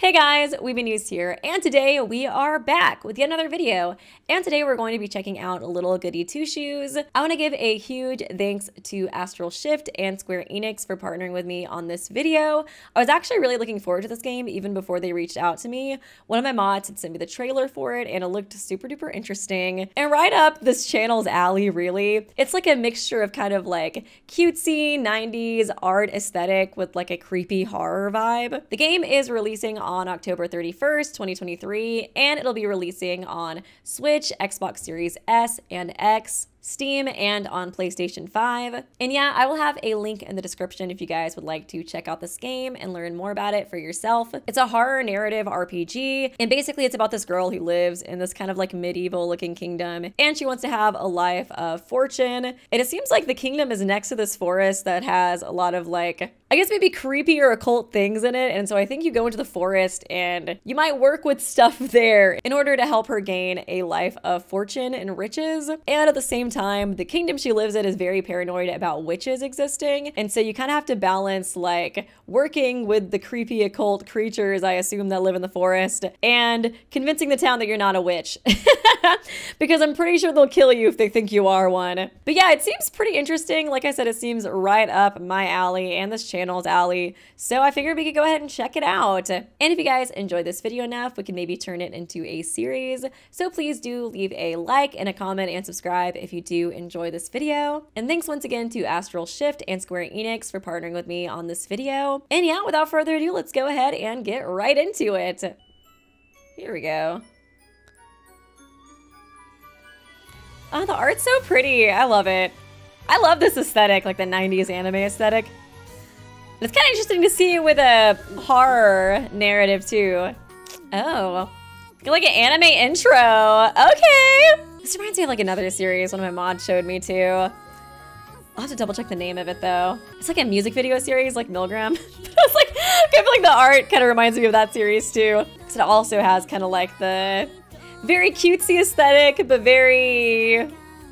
Hey guys, Weeby Newz here, and today we are back with yet another video. And today we're going to be checking out Little Goody Two Shoes. I want to give a huge thanks to Astral Shift and Square Enix for partnering with me on this video. I was actually really looking forward to this game even before they reached out to me. One of my mods had sent me the trailer for it and it looked super duper interesting. And right up this channel's alley, really. It's like a mixture of kind of like cutesy 90s art aesthetic with like a creepy horror vibe. The game is releasing on October 31st, 2023, and it'll be releasing on Switch, Xbox Series S and X, Steam, and on PlayStation 5. And yeah, I will have a link in the description if you guys would like to check out this game and learn more about it for yourself. It's a horror narrative RPG, and basically it's about this girl who lives in this kind of like medieval looking kingdom, and she wants to have a life of fortune. And it seems like the kingdom is next to this forest that has a lot of like I guess maybe creepy or occult things in it. And so I think you go into the forest and you might work with stuff there in order to help her gain a life of fortune and riches. And at the same time, the kingdom she lives in is very paranoid about witches existing. And so you kind of have to balance like working with the creepy occult creatures, I assume, that live in the forest and convincing the town that you're not a witch. because I'm pretty sure they'll kill you if they think you are one. But yeah, it seems pretty interesting. Like I said, it seems right up my alley and this channel's alley. So I figured we could go ahead and check it out. And if you guys enjoyed this video enough, we can maybe turn it into a series. So please do leave a like and a comment and subscribe if you do enjoy this video. And thanks once again to Astral Shift and Square Enix for partnering with me on this video. And yeah, without further ado, let's go ahead and get right into it. Here we go. Oh, the art's so pretty. I love it. I love this aesthetic, like the 90s anime aesthetic. It's kind of interesting to see it with a horror narrative too. Oh, like an anime intro. Okay. This reminds me of like another series one of my mods showed me too. I'll have to double check the name of it though. It's like a music video series like Milgram. it's like, I feel like the art kind of reminds me of that series too. Because it also has kind of like the very cutesy aesthetic, but very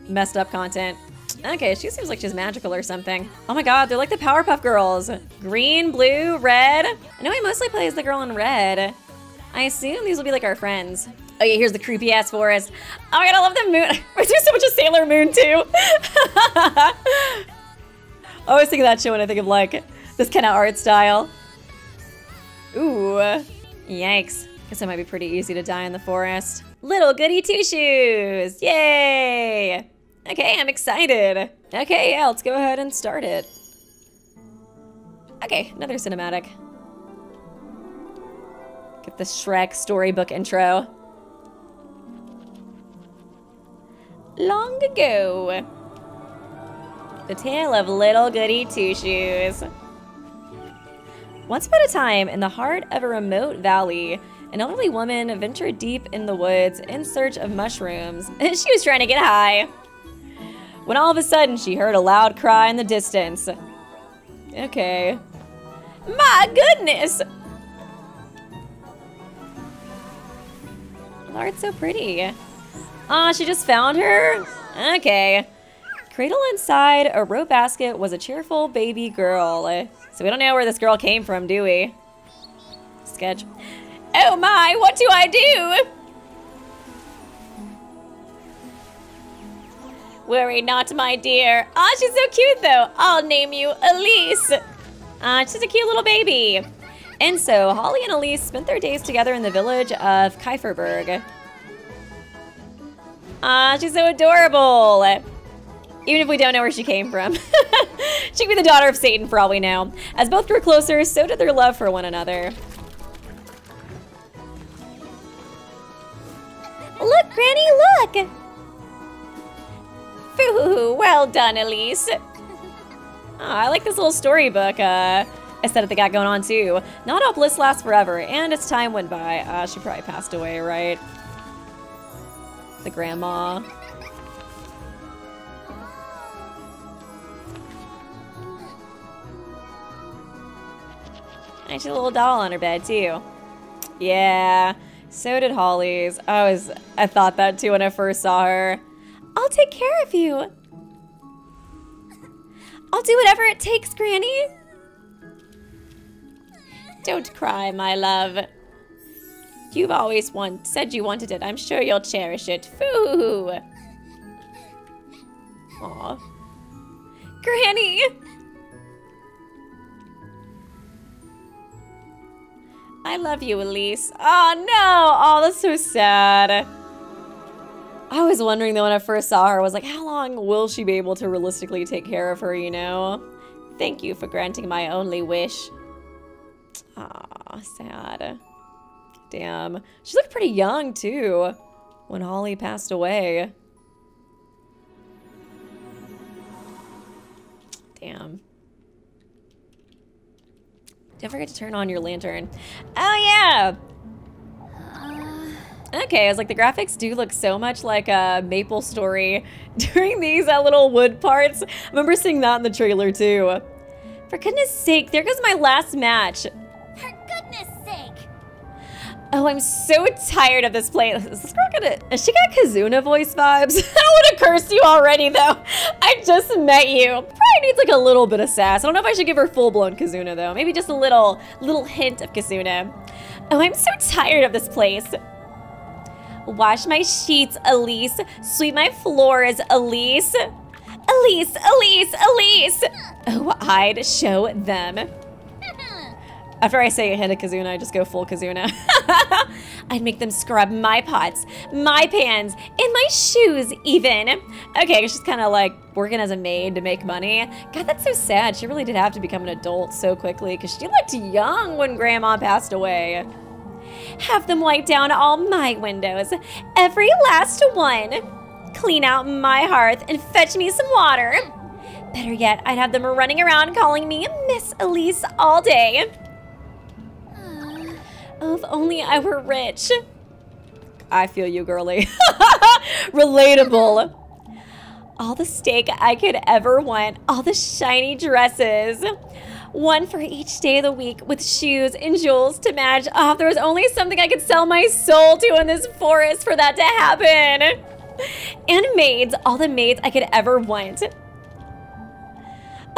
messed up content. Okay, she seems like she's magical or something. Oh my god, they're like the Powerpuff Girls. Green, blue, red. I know I mostly play as the girl in red. I assume these will be like our friends. Oh yeah, here's the creepy ass forest. Oh my god, I love the moon. I do so much of Sailor Moon too. I always think of that show when I think of like this kind of art style. Ooh, yikes. Guess it might be pretty easy to die in the forest. Little goody two shoes! Yay! Okay, I'm excited. Okay, yeah, let's go ahead and start it. Okay, another cinematic. Get the Shrek storybook intro. Long ago. The tale of little goody two shoes. Once upon a time, in the heart of a remote valley, an elderly woman ventured deep in the woods in search of mushrooms. she was trying to get high. When all of a sudden she heard a loud cry in the distance. Okay. My goodness! Lart's so pretty. Aw, oh, she just found her? Okay. Cradle inside a rope basket was a cheerful baby girl. So we don't know where this girl came from, do we? Sketch. Oh my, what do I do? Worry not, my dear. Aw, she's so cute, though. I'll name you Elise. Ah, she's a cute little baby. And so, Holly and Elise spent their days together in the village of Kieferberg. Ah, she's so adorable. Even if we don't know where she came from. she could be the daughter of Satan for all we know. As both grew closer, so did their love for one another. Look, Granny, look! Foo, well done, Elise. Oh, I like this little storybook uh, aesthetic they got going on, too. Not all bliss lasts forever, and as time went by, uh, she probably passed away, right? The grandma. And she's a little doll on her bed, too. Yeah. So did Holly's. I was I thought that too when I first saw her. I'll take care of you. I'll do whatever it takes, Granny. Don't cry, my love. You've always want, said you wanted it. I'm sure you'll cherish it. Foo! Aw. Granny! I love you, Elise. Oh no! Oh, that's so sad. I was wondering though when I first saw her, I was like, how long will she be able to realistically take care of her, you know? Thank you for granting my only wish. Ah, sad. Damn. She looked pretty young too when Holly passed away. Damn. Don't forget to turn on your lantern. Oh, yeah! Okay, I was like, the graphics do look so much like a Maple Story during these uh, little wood parts. I remember seeing that in the trailer, too. For goodness sake, there goes my last match. Oh, I'm so tired of this place. Is this girl gonna... Is she got Kazuna voice vibes? I don't want to curse you already, though. I just met you. Probably needs, like, a little bit of sass. I don't know if I should give her full-blown Kazuna, though. Maybe just a little, little hint of Kazuna. Oh, I'm so tired of this place. Wash my sheets, Elise. Sweep my floors, Elise. Elise, Elise, Elise. Oh, I'd show them. After I say a hint of Kizuna, I just go full Kizuna. I'd make them scrub my pots, my pans, and my shoes even. Okay, she's kind of like working as a maid to make money. God, that's so sad. She really did have to become an adult so quickly because she looked young when Grandma passed away. Have them wipe down all my windows, every last one. Clean out my hearth and fetch me some water. Better yet, I'd have them running around calling me Miss Elise all day. Oh, if only I were rich. I feel you, girly. Relatable. All the steak I could ever want. All the shiny dresses. One for each day of the week with shoes and jewels to match. Oh, if there was only something I could sell my soul to in this forest for that to happen. And maids. All the maids I could ever want.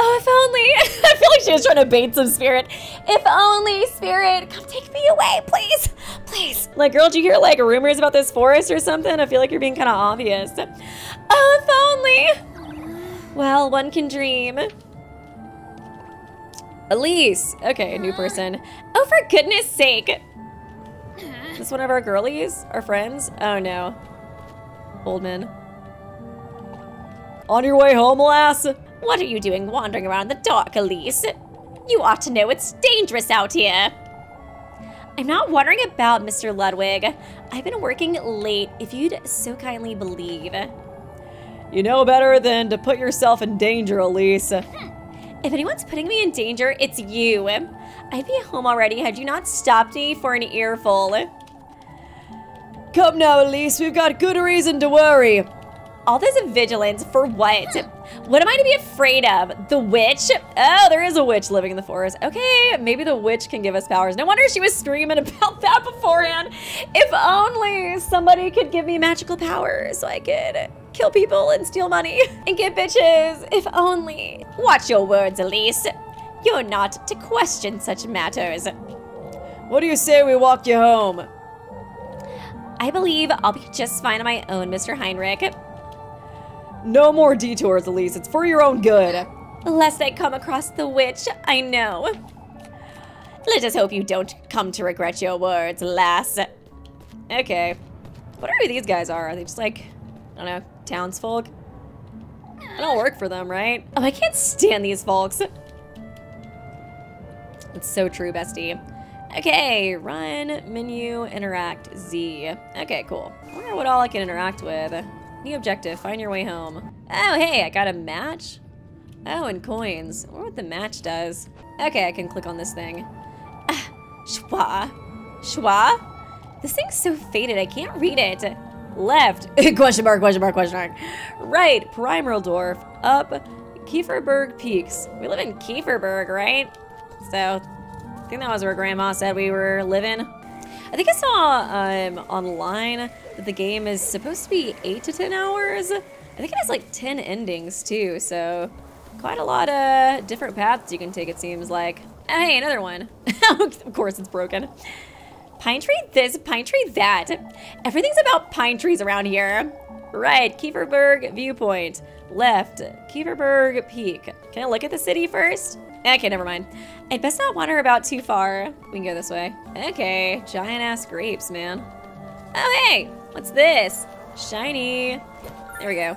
Oh, if only. I feel like she was trying to bait some spirit. If only, spirit, come take me away, please. Please. Like, girl, did you hear like rumors about this forest or something? I feel like you're being kind of obvious. Oh, if only. Well, one can dream. Elise. Okay, a new person. Oh, for goodness sake. Is this one of our girlies? Our friends? Oh, no. Old man. On your way home, lass? What are you doing wandering around the dark, Elise? You ought to know it's dangerous out here. I'm not wondering about Mr. Ludwig. I've been working late, if you'd so kindly believe. You know better than to put yourself in danger, Elise. Hmm. If anyone's putting me in danger, it's you. I'd be home already had you not stopped me for an earful. Come now, Elise, we've got good reason to worry. All this vigilance for what? Hmm. What am I to be afraid of? The witch? Oh, there is a witch living in the forest. Okay, maybe the witch can give us powers. No wonder she was screaming about that beforehand. If only somebody could give me magical powers so I could kill people and steal money and get bitches. If only. Watch your words, Elise. You're not to question such matters. What do you say we walk you home? I believe I'll be just fine on my own, Mr. Heinrich. No more detours, Elise. It's for your own good. Lest I come across the witch, I know. Let us hope you don't come to regret your words, lass. Okay. Whatever these guys are, are they just like, I don't know, townsfolk? I don't work for them, right? Oh, I can't stand these folks. It's so true, bestie. Okay, run, menu, interact, Z. Okay, cool. I wonder what all I can interact with. New objective, find your way home. Oh, hey, I got a match? Oh, and coins. I wonder what the match does. Okay, I can click on this thing. Ah, schwa. Schwa? This thing's so faded, I can't read it. Left. question mark, question mark, question mark. Right, Primeldorf. Up, Kieferberg Peaks. We live in Kieferberg, right? So, I think that was where Grandma said we were living. I think I saw um, online the game is supposed to be 8 to 10 hours. I think it has like 10 endings too, so quite a lot of different paths you can take it seems like. Hey, another one. of course it's broken. Pine tree this, pine tree that. Everything's about pine trees around here. Right, Kieferberg viewpoint. Left, Kieferberg peak. Can I look at the city first? Okay, never mind. I'd best not wander about too far. We can go this way. Okay, giant ass grapes, man. Oh, hey, what's this? Shiny. There we go.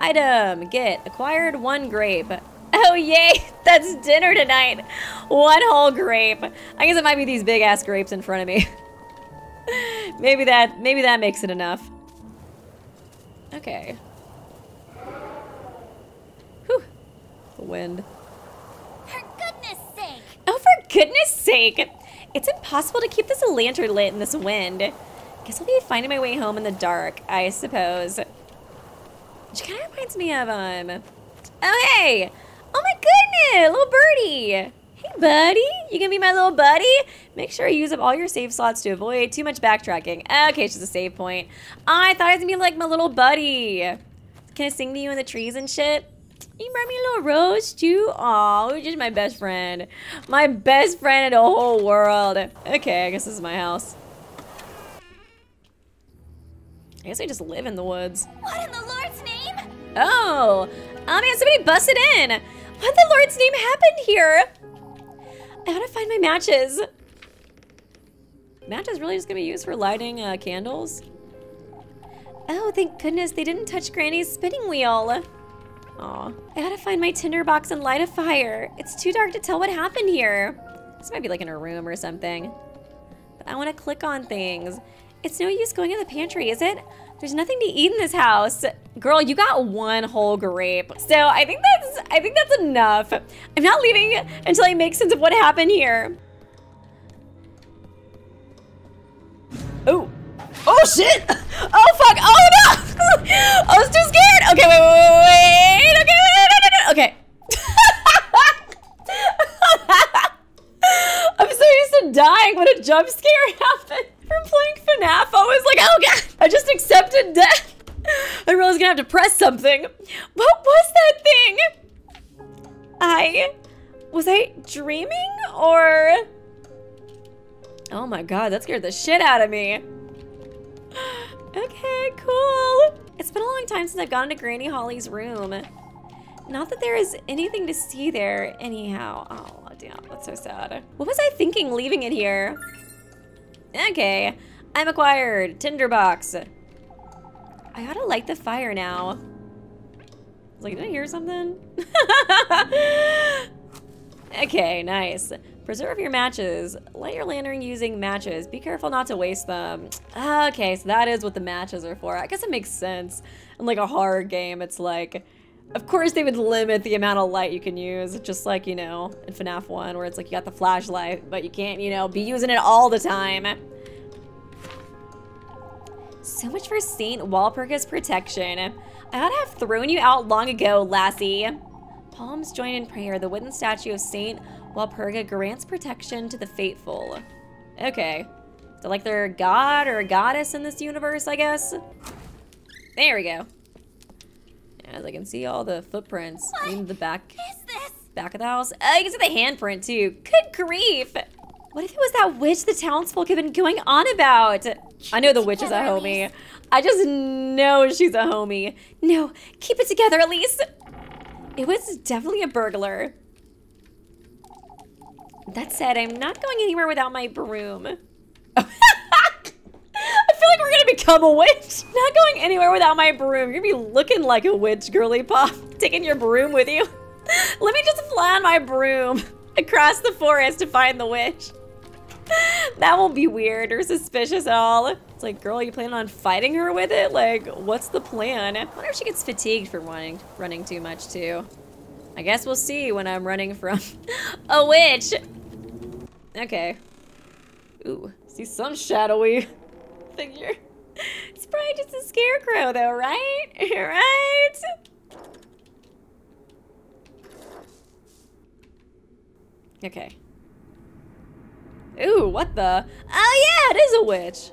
Item, get, acquired one grape. Oh, yay, that's dinner tonight. One whole grape. I guess it might be these big ass grapes in front of me. maybe that, maybe that makes it enough. Okay. Whew. The wind. For goodness sake! Oh, for goodness sake! It's impossible to keep this lantern lit in this wind. Guess I'll be finding my way home in the dark, I suppose. Which kind of reminds me of, um... Oh, hey! Oh my goodness! Little birdie! Hey, buddy! You gonna be my little buddy? Make sure you use up all your save slots to avoid too much backtracking. Okay, it's just a save point. I thought it was gonna be like my little buddy. Can I sing to you in the trees and shit? You brought me a little rose too? Aw, you're just my best friend. My best friend in the whole world. Okay, I guess this is my house. I guess I just live in the woods. What in the Lord's name? Oh, oh man, somebody busted in. What in the Lord's name happened here? I gotta find my matches. Matches really just gonna be used for lighting uh, candles? Oh, thank goodness they didn't touch Granny's spinning wheel. Aw. I gotta find my tinderbox and light a fire. It's too dark to tell what happened here. This might be like in a room or something. But I wanna click on things. It's no use going in the pantry, is it? There's nothing to eat in this house. Girl, you got one whole grape. So I think that's I think that's enough. I'm not leaving until I make sense of what happened here. Oh. Oh shit! Oh fuck! Oh no! I was too scared! Okay, wait, wait, wait, wait! Okay, wait, okay. I'm so used to dying when a jump scare happened. From playing FNAF, I was like, oh god! I just accepted death! I realized I was gonna have to press something. What was that thing? I... Was I dreaming, or... Oh my god, that scared the shit out of me. Okay, cool. It's been a long time since I've gone into Granny Holly's room. Not that there is anything to see there anyhow. Oh, damn, that's so sad. What was I thinking leaving it here? Okay, I'm acquired. Tinderbox. I gotta light the fire now. I was like, did I hear something? okay, nice. Preserve your matches. Light your lantern using matches. Be careful not to waste them. Okay, so that is what the matches are for. I guess it makes sense. In like a horror game, it's like, of course they would limit the amount of light you can use, just like, you know, in FNAF 1, where it's like you got the flashlight, but you can't, you know, be using it all the time. So much for Saint Walpurga's protection. I ought to have thrown you out long ago, lassie. Palms join in prayer. The wooden statue of Saint Walpurga grants protection to the faithful. Okay. So like they're a god or a goddess in this universe, I guess? There we go. As I can see all the footprints in the back back of the house. Uh, you can see the handprint too. Good grief! What if it was that witch the townsfolk have been going on about? I know the witch is a homie. I just know she's a homie. No, keep it together, Elise. It was definitely a burglar. That said, I'm not going anywhere without my broom. Feel like we're gonna become a witch. Not going anywhere without my broom. You're gonna be looking like a witch, girly pop. Taking your broom with you. Let me just fly on my broom across the forest to find the witch. that won't be weird or suspicious at all. It's like, girl, you planning on fighting her with it? Like, what's the plan? I wonder if she gets fatigued from running, running too much too. I guess we'll see when I'm running from a witch. Okay. Ooh, see some shadowy figure. It's probably just a scarecrow though, right? right? Okay. Ooh, what the? Oh yeah, it is a witch.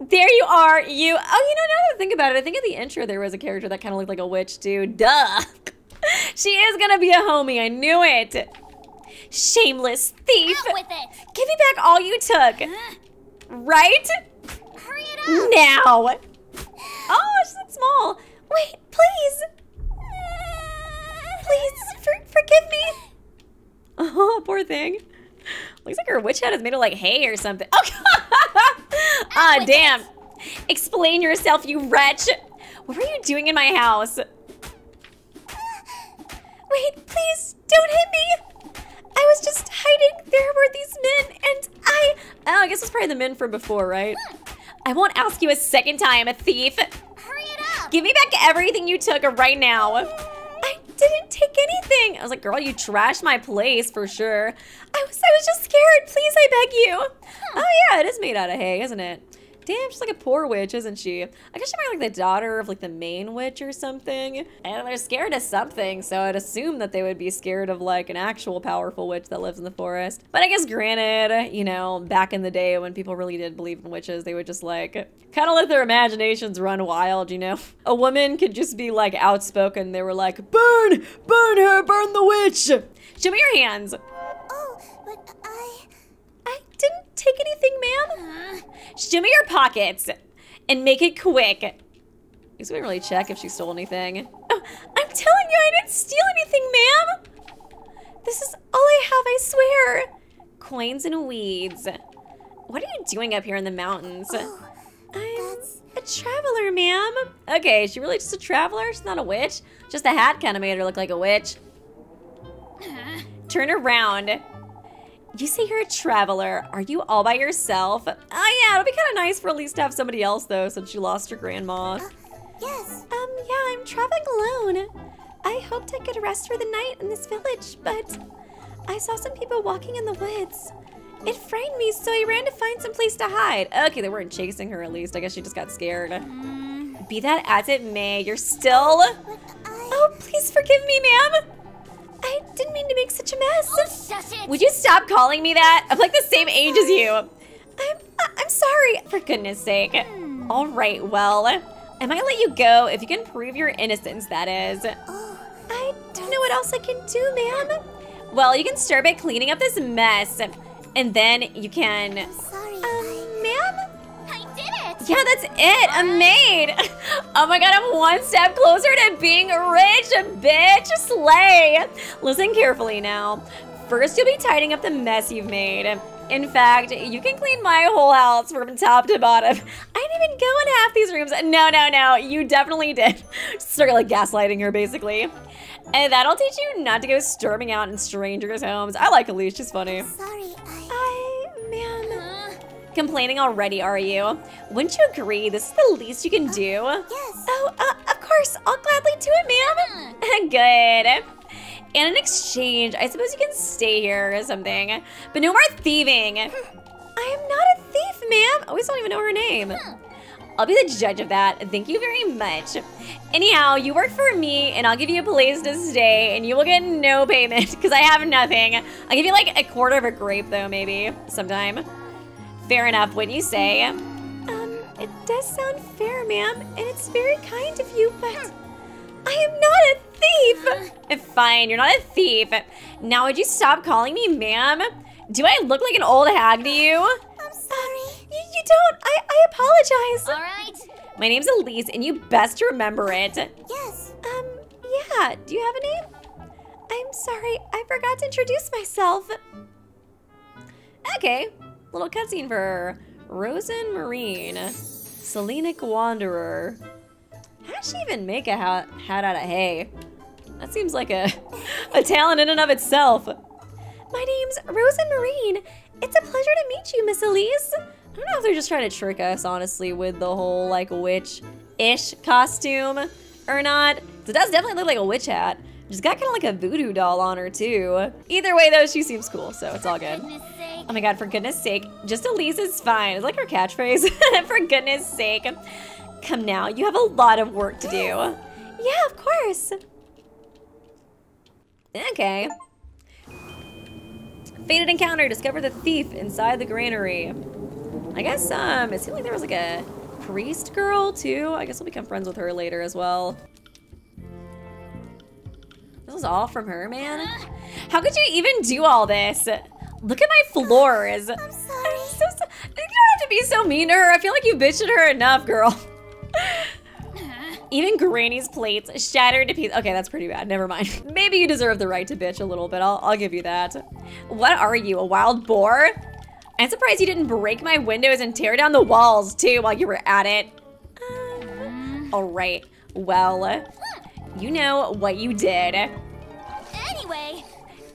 There you are, you. Oh, you know, now that I think about it, I think in the intro there was a character that kind of looked like a witch too. Duh. she is gonna be a homie, I knew it. Shameless thief! Out with it! Give me back all you took! Huh? Right? Hurry it up! Now! Oh, she's like small. Wait, please! Please, for forgive me! Oh, poor thing. Looks like her witch hat is made of like hay or something. Oh, ah, with damn. Explain yourself, you wretch. What were you doing in my house? Wait, please, don't hit me. I was just hiding. There were these men, and I. Oh, I guess it's probably the men from before, right? Hmm. I won't ask you a second time, a thief. Hurry it up! Give me back everything you took right now. I didn't take anything. I was like, girl, you trashed my place for sure. I was I was just scared. Please, I beg you. Oh yeah, it is made out of hay, isn't it? Damn, she's like a poor witch, isn't she? I guess she might be like the daughter of like the main witch or something. And they're scared of something, so I'd assume that they would be scared of like an actual powerful witch that lives in the forest. But I guess granted, you know, back in the day when people really did believe in witches, they would just like kind of let their imaginations run wild, you know? A woman could just be like outspoken. They were like, burn, burn her, burn the witch. Show me your hands. Oh, but I. Didn't take anything, ma'am. Uh, Show me your pockets and make it quick. Guess we didn't really check if she stole anything. Oh, I'm telling you, I didn't steal anything, ma'am. This is all I have, I swear. Coins and weeds. What are you doing up here in the mountains? oh, I'm that's. a traveler, ma'am. Okay, is she really just a traveler? She's not a witch. Just a hat kind of made her look like a witch. Uh, Turn around. You say you're a traveler. Are you all by yourself? Oh yeah, it'll be kind of nice for at least to have somebody else though, since you lost your grandma. uh, yes. Um, yeah, I'm traveling alone. I hoped I could rest for the night in this village, but I saw some people walking in the woods. It frightened me, so I ran to find some place to hide. Okay, they weren't chasing her at least. I guess she just got scared. Mm, Be that as it may, you're still. I. Oh, please forgive me, ma'am. I didn't mean to make such a mess. Oh! Would you stop calling me that? I'm like the same age as you. I'm I'm sorry. For goodness sake. All right, well, I might let you go if you can prove your innocence, that is. Oh, I don't know what else I can do, ma'am. Well, you can start by cleaning up this mess, and then you can. Yeah, that's it. A maid. Oh my god, I'm one step closer to being rich, bitch. Slay. Listen carefully now. First, you'll be tidying up the mess you've made. In fact, you can clean my whole house from top to bottom. I didn't even go in half these rooms. No, no, no. You definitely did. Start like gaslighting her, basically. And that'll teach you not to go storming out in strangers' homes. I like Elise. She's funny. Sorry, I. I, Complaining already, are you? Wouldn't you agree this is the least you can oh, do? yes. Oh, uh, of course. I'll gladly do it, ma'am. Mm-hmm. Good. And in exchange, I suppose you can stay here or something. But no more thieving. Hmm. I am not a thief, ma'am. I always don't even know her name. Hmm. I'll be the judge of that. Thank you very much. Anyhow, you work for me, and I'll give you a place to stay, and you will get no payment because I have nothing. I'll give you like a quarter of a grape, though, maybe sometime. Fair enough, wouldn't you say? Um, it does sound fair, ma'am, and it's very kind of you, but I am not a thief. Fine, you're not a thief. Now, would you stop calling me ma'am? Do I look like an old hag to you? I'm sorry. You, you don't. I, I apologize. All right. My name's Elise, and you best remember it. Yes. Um, yeah. Do you have a name? I'm sorry, I forgot to introduce myself. Okay, little cutscene for. Rozenmarine, Selenic Wanderer. How does she even make a hat, hat out of hay? That seems like a, a talent in and of itself. My name's Rozenmarine. It's a pleasure to meet you, Miss Elise. I don't know if they're just trying to trick us, honestly, with the whole, like, witch-ish costume or not. It does definitely look like a witch hat. She's got kind of like a voodoo doll on her, too. Either way, though, she seems cool, so it's all good. Oh, Oh my god, for goodness sake, just Elise is fine. It's like her catchphrase. for goodness sake. Come now, you have a lot of work to do. Yeah, of course. Okay. Fated encounter, discover the thief inside the granary. I guess, um, it seemed like there was like a priest girl too. I guess we'll become friends with her later as well. This is all from her, man. How could you even do all this? Look at my floors. I'm sorry. So, so, you don't have to be so mean to her. I feel like you bitched at her enough, girl. Even Granny's plates shattered to pieces. Okay, that's pretty bad. Never mind. Maybe you deserve the right to bitch a little bit. I'll, I'll give you that. What are you, a wild boar? I'm surprised you didn't break my windows and tear down the walls too while you were at it. Um, all right. Well, you know what you did.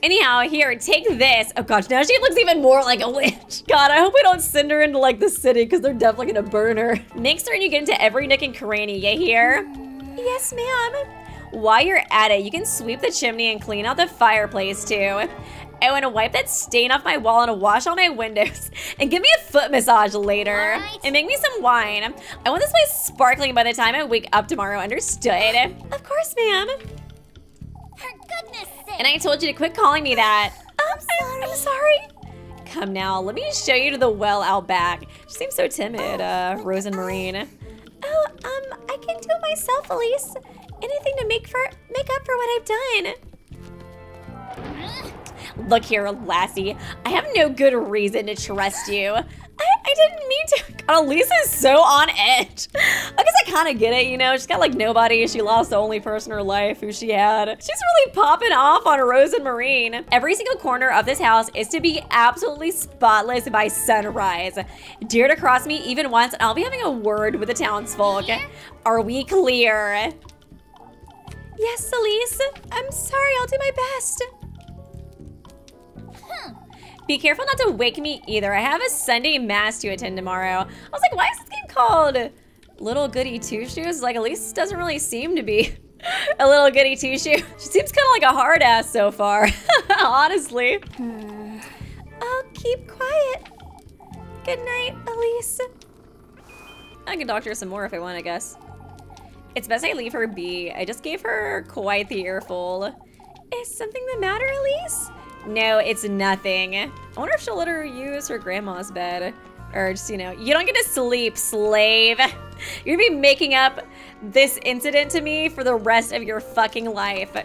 Anyhow, here, take this. Oh gosh, now she looks even more like a witch. God, I hope we don't send her into like the city because they're definitely gonna burn her. Make certain you get into every nook and cranny, you hear? Yes, ma'am. While you're at it, you can sweep the chimney and clean out the fireplace too. Oh, I want to wipe that stain off my wall and wash all my windows and give me a foot massage later. And make me some wine. I want this place sparkling by the time I wake up tomorrow, understood? Of course, ma'am. for goodness. And I told you to quit calling me that. I'm I'm, I'm sorry. sorry. Come now, let me show you to the well out back. She seems so timid, uh, Rozenmarine. Oh, um, I can do it myself, Elise. Anything to make for make up for what I've done. Look here, lassie. I have no good reason to trust you. I, I didn't mean to. God, Elise is so on edge. I guess I kind of get it, you know. She's got like nobody. She lost the only person in her life who she had. She's really popping off on Rozenmarine. Every single corner of this house is to be absolutely spotless by sunrise. Dare to cross me even once, and I'll be having a word with the townsfolk. Are we clear? Yes, Elise. I'm sorry. I'll do my best. Be careful not to wake me either. I have a Sunday mass to attend tomorrow. I was like, why is this game called Little Goody Two Shoes? Like, Elise doesn't really seem to be a little goody two shoe. She seems kind of like a hard ass so far, honestly. I'll keep quiet. Good night, Elise. I can talk to her some more if I want, I guess. It's best I leave her be. I just gave her quite the earful. Is something the matter, Elise? No, it's nothing. I wonder if she'll let her use her grandma's bed. Or just, you know, you don't get to sleep, slave. You're gonna be making up this incident to me for the rest of your fucking life.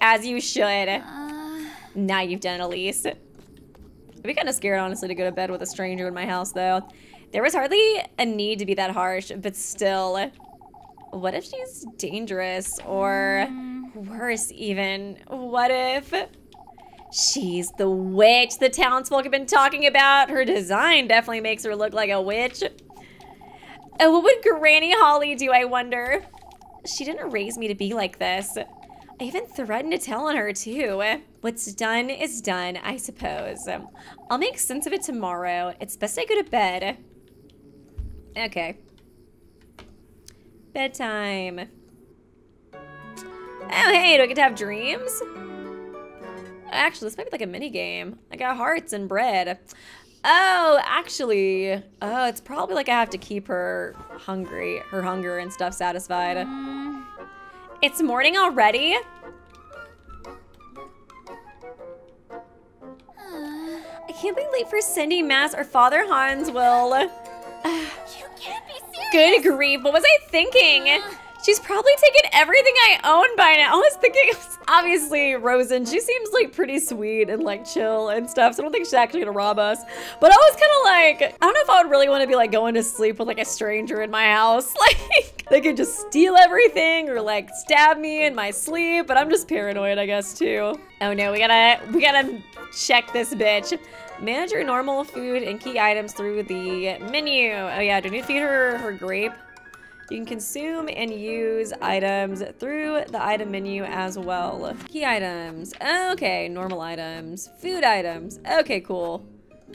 As you should. Uh, Now you've done it, Elise. I'd be kind of scared, honestly, to go to bed with a stranger in my house, though. There was hardly a need to be that harsh, but still. What if she's dangerous? Or worse, even, what if she's the witch the townsfolk have been talking about? Her design definitely makes her look like a witch. Oh, what would Granny Holly do, I wonder? She didn't raise me to be like this. I even threatened to tell on her, too. What's done is done, I suppose. I'll make sense of it tomorrow. It's best I go to bed. Okay. Bedtime. Oh, hey, do I get to have dreams? Actually, this might be like a mini game. I got hearts and bread. Oh, actually, oh, it's probably like I have to keep her hungry, her hunger and stuff satisfied. Mm. It's morning already? Uh. I can't be late for Cindy Mass or Father Hans will. you can't be serious. Good grief, what was I thinking? Uh. She's probably taken everything I own by now. I was thinking, obviously, Rosen, she seems like pretty sweet and like chill and stuff, so I don't think she's actually gonna rob us. But I was kind of like, I don't know if I would really want to be like going to sleep with like a stranger in my house. Like, they could just steal everything or like stab me in my sleep, but I'm just paranoid, I guess, too. Oh no, we gotta, we gotta check this bitch. Manage your normal food and key items through the menu. Oh yeah, do you feed her her grape? You can consume and use items through the item menu as well. Key items. Okay, normal items. Food items. Okay, cool.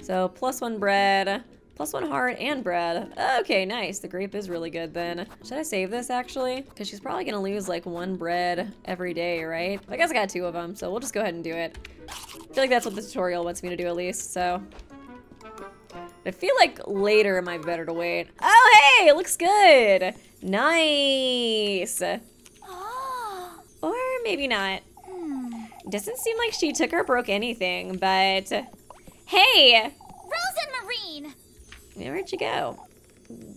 So plus one bread, plus one heart and bread. Okay, nice. The grape is really good then. Should I save this actually? Because she's probably gonna lose like one bread every day, right? I guess I got two of them, so we'll just go ahead and do it. I feel like that's what the tutorial wants me to do at least, so. I feel like later it might be better to wait. Oh, hey, it looks good. Nice. Oh. Or maybe not. Hmm. Doesn't seem like she took or broke anything, but hey, Rozenmarine. where'd you go?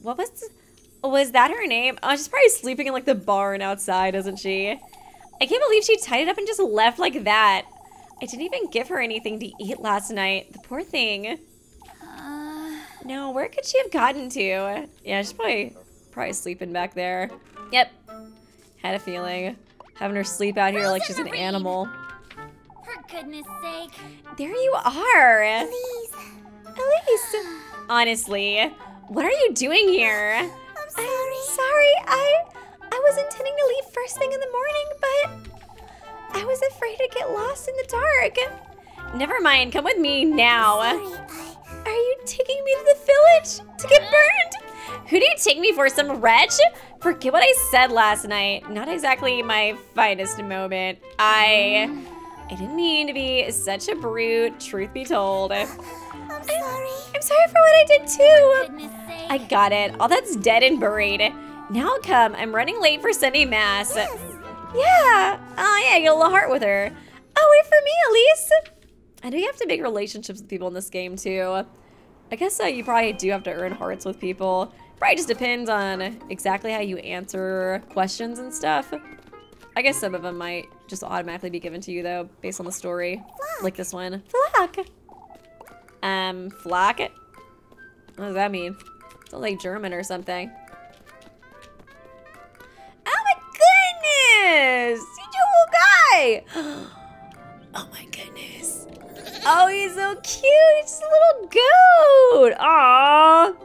What was, was that her name? Oh, she's probably sleeping in like the barn outside, isn't she? I can't believe she tied it up and just left like that. I didn't even give her anything to eat last night. The poor thing. No, where could she have gotten to? Yeah, she's probably probably sleeping back there. Yep. Had a feeling. Having her sleep out here like she's an animal. for goodness sake. There you are. Please. Elise. Honestly, what are you doing here? I'm sorry. I'm sorry. I I was intending to leave first thing in the morning, but I was afraid to get lost in the dark. Never mind. Come with me now. Sorry. Are you taking me to the village to get burned? Who do you take me for, some wretch? Forget what I said last night. Not exactly my finest moment. I... I didn't mean to be such a brute, truth be told. I'm sorry. I'm sorry. sorry for what I did too. I got it. All that's dead and buried. Now come. I'm running late for Sunday Mass. Yeah. Oh, yeah, get a little heart with her. Oh, wait for me, Elise. I know you have to make relationships with people in this game, too. I guess uh, you probably do have to earn hearts with people. Probably just depends on exactly how you answer questions and stuff. I guess some of them might just automatically be given to you, though, based on the story. Like this one. Flock. Um, flock? What does that mean? Sounds like German or something. Oh my goodness! A guy! Oh my. Oh, he's so cute! He's just a little goat! Aww!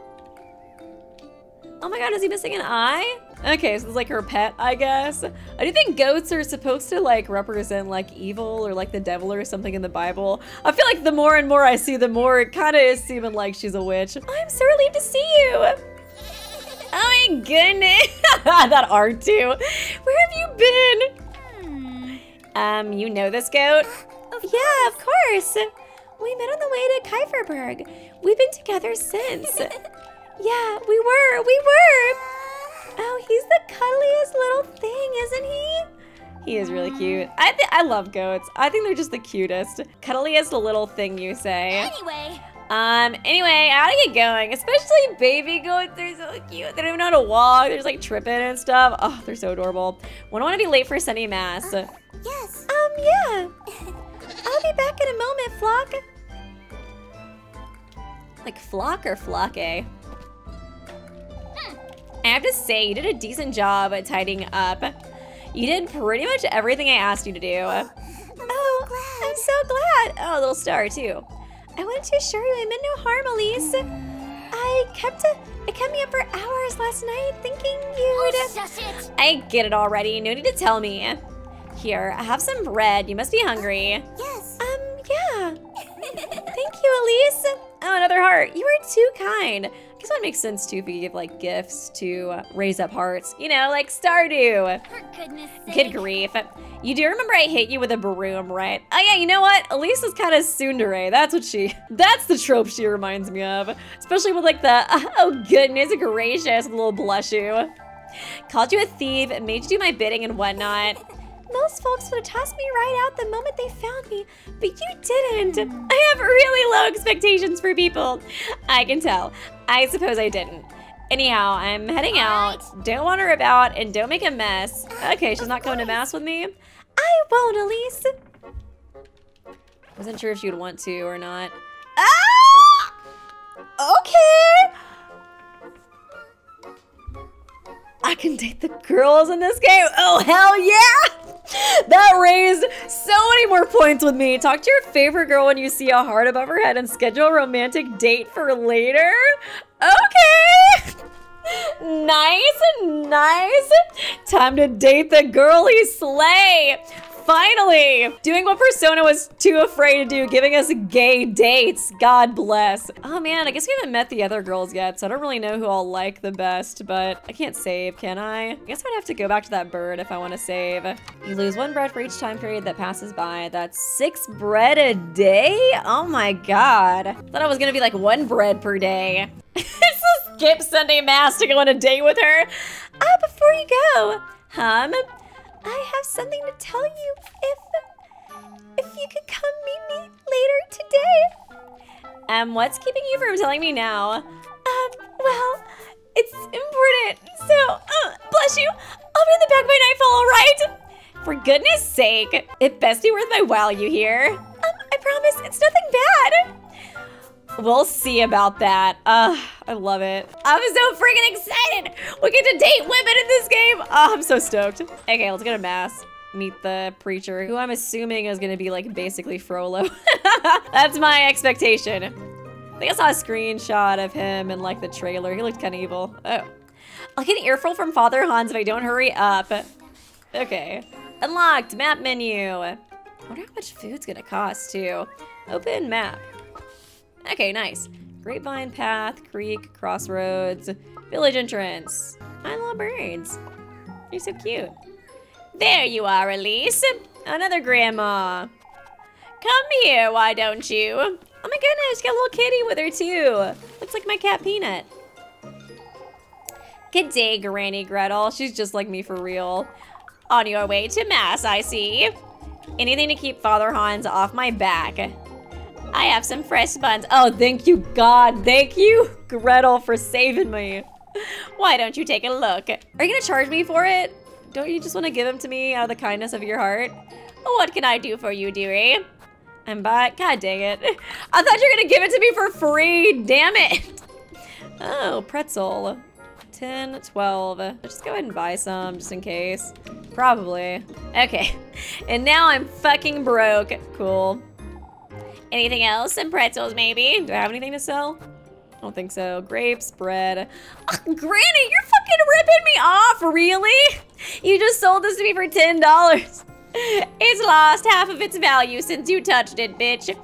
Oh my god, is he missing an eye? Okay, so it's like her pet, I guess. I do think goats are supposed to like represent like evil or like the devil or something in the Bible. I feel like the more and more I see, the more it kind of is seeming like she's a witch. I'm so relieved to see you. Oh my goodness. that art too. Where have you been? Hmm. Um, you know this goat? Yeah, of course. We met on the way to Kieferberg. We've been together since. yeah, we were, we were. Oh, he's the cuddliest little thing, isn't he? He is really cute. I think I love goats. I think they're just the cutest. Cuddliest little thing you say. Anyway, Um, anyway, how to get going? Especially baby goats, they're so cute. They don't even know how to walk. They're just like tripping and stuff. Oh, they're so adorable. Wouldn't want to be late for Sunday Mass. Um, yes. yeah. I'll be back in a moment, Flock. Like Flock or Flock, eh? I have to say, you did a decent job at tidying up. You did pretty much everything I asked you to do. I'm oh, so glad. I'm so glad. Oh, a little star too. I wanted to assure you I meant no harm, Elise. I kept a, it kept me up for hours last night thinking Oh, you'd. it. I get it already. No need to tell me. Here, I have some bread. You must be hungry. Yes. Um, yeah. Thank you, Elise. Oh, another heart. You are too kind. I guess that makes sense too if you give like gifts to raise up hearts. You know, like Stardew. For goodness sake. Good grief. You do remember I hit you with a broom, right? Oh yeah, you know what? Elise is kind of tsundere. That's what she, that's the trope she reminds me of. Especially with like the, oh goodness gracious, little blushu. Called you a thief, made you do my bidding and whatnot. Most folks would have tossed me right out the moment they found me, but you didn't. I have really low expectations for people. I can tell. I suppose I didn't. Anyhow, I'm heading out. Don't wander about and don't make a mess. Okay, she's not coming to mass with me. I won't, Elise. Wasn't sure if she would want to or not. Ah! Okay. I can date the girls in this game. Oh, hell yeah! That raised so many more points with me. Talk to your favorite girl when you see a heart above her head and schedule a romantic date for later. Okay. Nice, nice. Time to date the girly slay. Finally, doing what Persona was too afraid to do, giving us gay dates. God bless. Oh man, I guess we haven't met the other girls yet, so I don't really know who I'll like the best, but I can't save, can I? I guess I'd have to go back to that bird if I want to save. You lose one bread for each time period that passes by. That's six bread a day? Oh my god. Thought I was gonna be like one bread per day. skip Sunday Mass to go on a date with her. Ah, before you go, hum, I have something to tell you if if you could come meet me later today. Um, what's keeping you from telling me now? Um, well, it's important. So, uh, bless you. I'll be in the back by nightfall, all right? For goodness sake, it best be worth my while, you hear? Um, I promise, it's nothing bad. We'll see about that. Uh, I love it. I'm so freaking excited. We get to date women in this game. Oh, I'm so stoked. Okay, let's go to mass. Meet the preacher, who I'm assuming is gonna be like basically Frollo. That's my expectation. I think I saw a screenshot of him in like the trailer. He looked kind of evil. Oh. I'll get an earful from Father Hans if I don't hurry up. Okay. Unlocked, map menu. I wonder how much food's gonna cost too. Open map. Okay, nice. Grapevine path, creek, crossroads, village entrance. I love birds. You're so cute. There you are, Elise. Another grandma. Come here, why don't you? Oh my goodness, got a little kitty with her too. Looks like my cat Peanut. Good day, Granny Gretel. She's just like me for real. On your way to mass, I see. Anything to keep Father Hans off my back. I have some fresh buns. Oh, thank you, God. Thank you, Gretel, for saving me. Why don't you take a look? Are you gonna charge me for it? Don't you just want to give them to me out of the kindness of your heart? What can I do for you, dearie? I'm back. God dang it. I thought you were gonna give it to me for free. Damn it. Oh, pretzel. 10, 12. Just go ahead and buy some just in case. Probably. Okay. And now I'm fucking broke. Cool. Anything else? Some pretzels, maybe? Do I have anything to sell? I don't think so. Grapes, bread. Ugh, Granny, you're fucking ripping me off, really? You just sold this to me for $10. It's lost half of its value since you touched it, bitch.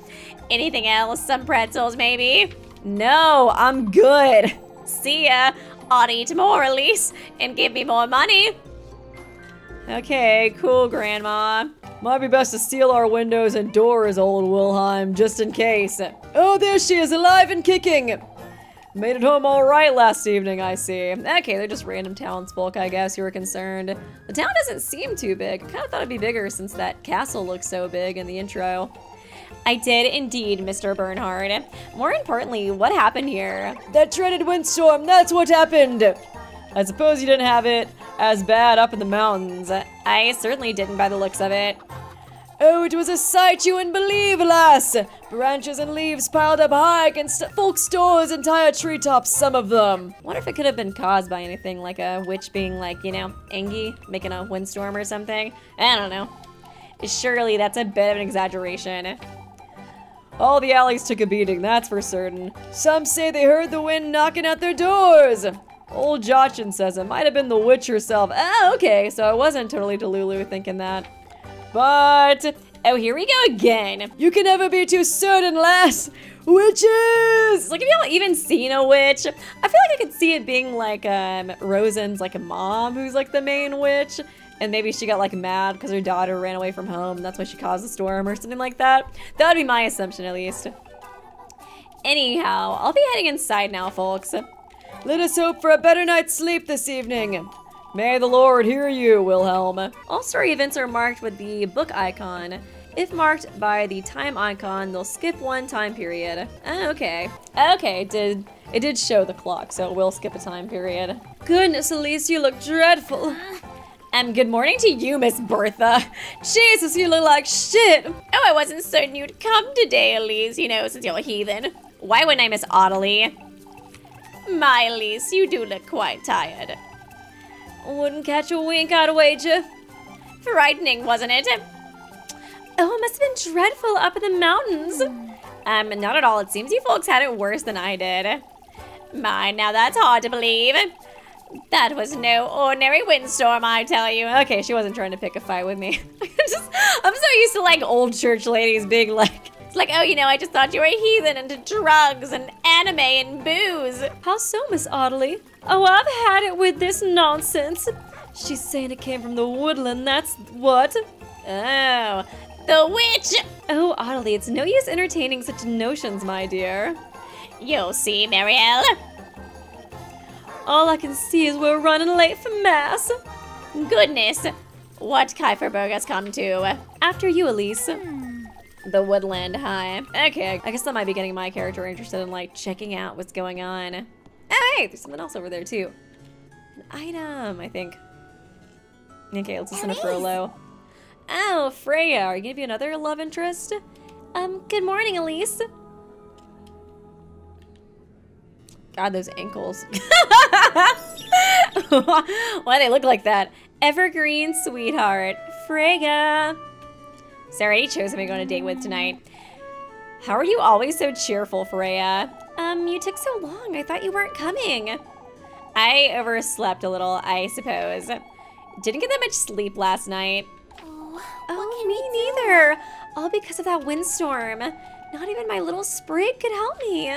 Anything else? Some pretzels, maybe? No, I'm good. See ya. To eat more, Elise, and give me more money. Okay, cool, Grandma. Might be best to seal our windows and doors, old Wilhelm, just in case. Oh, there she is, alive and kicking! Made it home all right last evening, I see. Okay, they're just random townsfolk, I guess, you were concerned. The town doesn't seem too big. I kind of thought it'd be bigger since that castle looks so big in the intro. I did indeed, Mr. Bernhard. More importantly, what happened here? That dreaded windstorm, that's what happened! I suppose you didn't have it as bad up in the mountains. I certainly didn't by the looks of it. Oh, it was a sight you wouldn't believe, lass! Branches and leaves piled up high against folk stores, entire treetops, some of them. Wonder if it could have been caused by anything, like a witch being like, you know, Angie, making a windstorm or something. I don't know. Surely that's a bit of an exaggeration. All the alleys took a beating, that's for certain. Some say they heard the wind knocking at their doors. Old Jochin says it might have been the witch herself. Oh, okay, so I wasn't totally Delulu thinking that. But, oh, here we go again. You can never be too certain, lass. Witches! Like, have y'all even seen a witch? I feel like I could see it being like um, Rosen's like a mom who's like the main witch. And maybe she got like mad because her daughter ran away from home. That's why she caused a storm or something like that. That would be my assumption at least. Anyhow, I'll be heading inside now, folks. Let us hope for a better night's sleep this evening. May the Lord hear you, Wilhelm. All story events are marked with the book icon. If marked by the time icon, they'll skip one time period. Oh, okay. Okay, it did, it did show the clock, so it will skip a time period. Goodness, Elise, you look dreadful. And good morning to you, Miss Bertha. Jesus, you look like shit. Oh, I wasn't certain you'd come today, Elise, you know, since you're a heathen. Why wouldn't I, Miss Audley? My Elise, you do look quite tired. Wouldn't catch a wink, I'd wager. Frightening, wasn't it? Oh, it must have been dreadful up in the mountains. Um, not at all. It seems you folks had it worse than I did. My, now that's hard to believe. That was no ordinary windstorm, I tell you. Okay, she wasn't trying to pick a fight with me. I'm just, I'm so used to like old church ladies being like, it's like, oh, you know, I just thought you were a heathen into drugs and anime and booze. How so, Miss Audley? Oh, I've had it with this nonsense. She's saying it came from the woodland, that's what? Oh, the witch! Oh, Audley, it's no use entertaining such notions, my dear. You'll see, Marielle. All I can see is we're running late for mass. Goodness, what Kieferberg has come to. After you, Elise. Hmm. The Woodland High. Okay, I guess that might be getting my character interested in like checking out what's going on. Oh, hey, there's something else over there too. An item, I think. Okay, let's listen to. Frollo. Oh, Freya, are you gonna be another love interest? Um, good morning, Elise. God, those ankles. Why do they look like that? Evergreen sweetheart, Freya. Sarah chose who I'm going to date with tonight. How are you always so cheerful, Freya? Um, you took so long. I thought you weren't coming. I overslept a little, I suppose. Didn't get that much sleep last night. Oh, Oh, me neither. All because of that windstorm. Not even my little sprig could help me.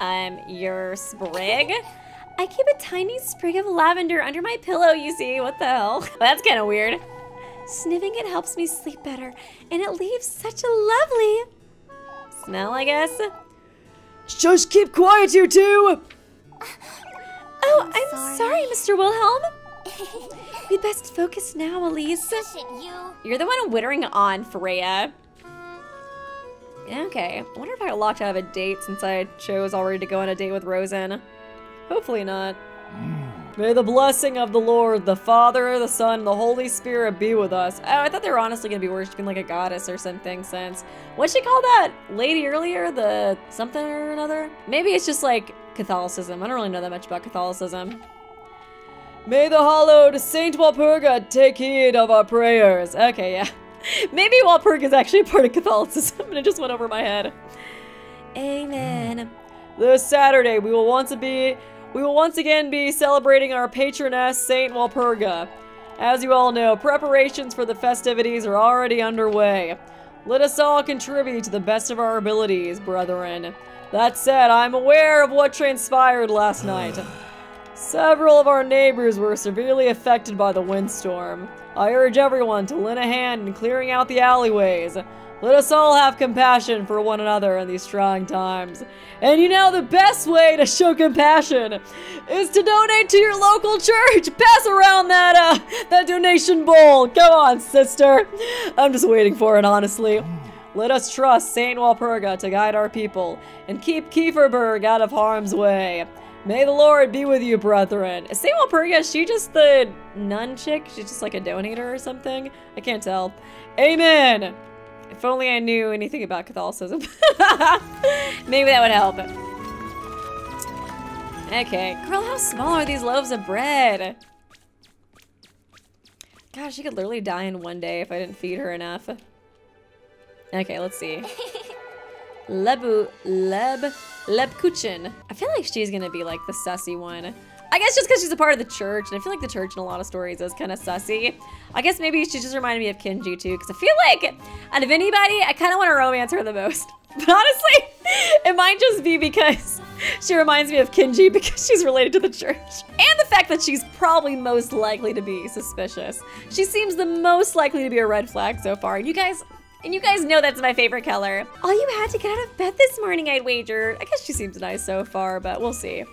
Um, your sprig? I keep a tiny sprig of lavender under my pillow, you see. What the hell? That's kind of weird. Sniffing it helps me sleep better, and it leaves such a lovely smell, I guess. Just keep quiet, you two! Oh, I'm, sorry. sorry, Mr. Wilhelm. We'd best focus now, Elise. You. You're the one wittering on, Freya. Okay, I wonder if I got locked out of a date since I chose already to go on a date with Rosen. Hopefully not. Mm. May the blessing of the Lord, the Father, the Son, the Holy Spirit be with us. Oh, I thought they were honestly gonna be worshiping like a goddess or something since. What'd she call that lady earlier? The something or another? Maybe it's just like Catholicism. I don't really know that much about Catholicism. May the hallowed Saint Walpurga take heed of our prayers. Okay, yeah. Maybe Walpurga is actually part of Catholicism and it just went over my head. Amen. Mm. This Saturday we will want to be we will once again be celebrating our patroness Saint Walpurga. As you all know, preparations for the festivities are already underway. Let us all contribute to the best of our abilities, brethren. That said, I'm aware of what transpired last night. Several of our neighbors were severely affected by the windstorm. I urge everyone to lend a hand in clearing out the alleyways. Let us all have compassion for one another in these trying times. And you know, the best way to show compassion is to donate to your local church. Pass around that uh, that donation bowl. Come on, sister. I'm just waiting for it, honestly. Let us trust Saint Walpurga to guide our people and keep Kieferberg out of harm's way. May the Lord be with you, brethren. Is Saint Walpurga, is she just the nun chick? She's just like a donator or something? I can't tell. Amen. If only I knew anything about Catholicism. Maybe that would help. Okay. Girl, how small are these loaves of bread? Gosh, she could literally die in one day if I didn't feed her enough. Okay, let's see. Lebu, Leb, Lebkuchen. I feel like she's gonna be like the sussy one. I guess just because she's a part of the church, and I feel like the church in a lot of stories is kind of sussy. I guess maybe she just reminded me of Kinji too, because I feel like out of anybody, I kind of want to romance her the most. But honestly, it might just be because she reminds me of Kinji because she's related to the church. And the fact that she's probably most likely to be suspicious. She seems the most likely to be a red flag so far. And you guys, and you guys know that's my favorite color. All you had to get out of bed this morning, I'd wager. I guess she seems nice so far, but we'll see.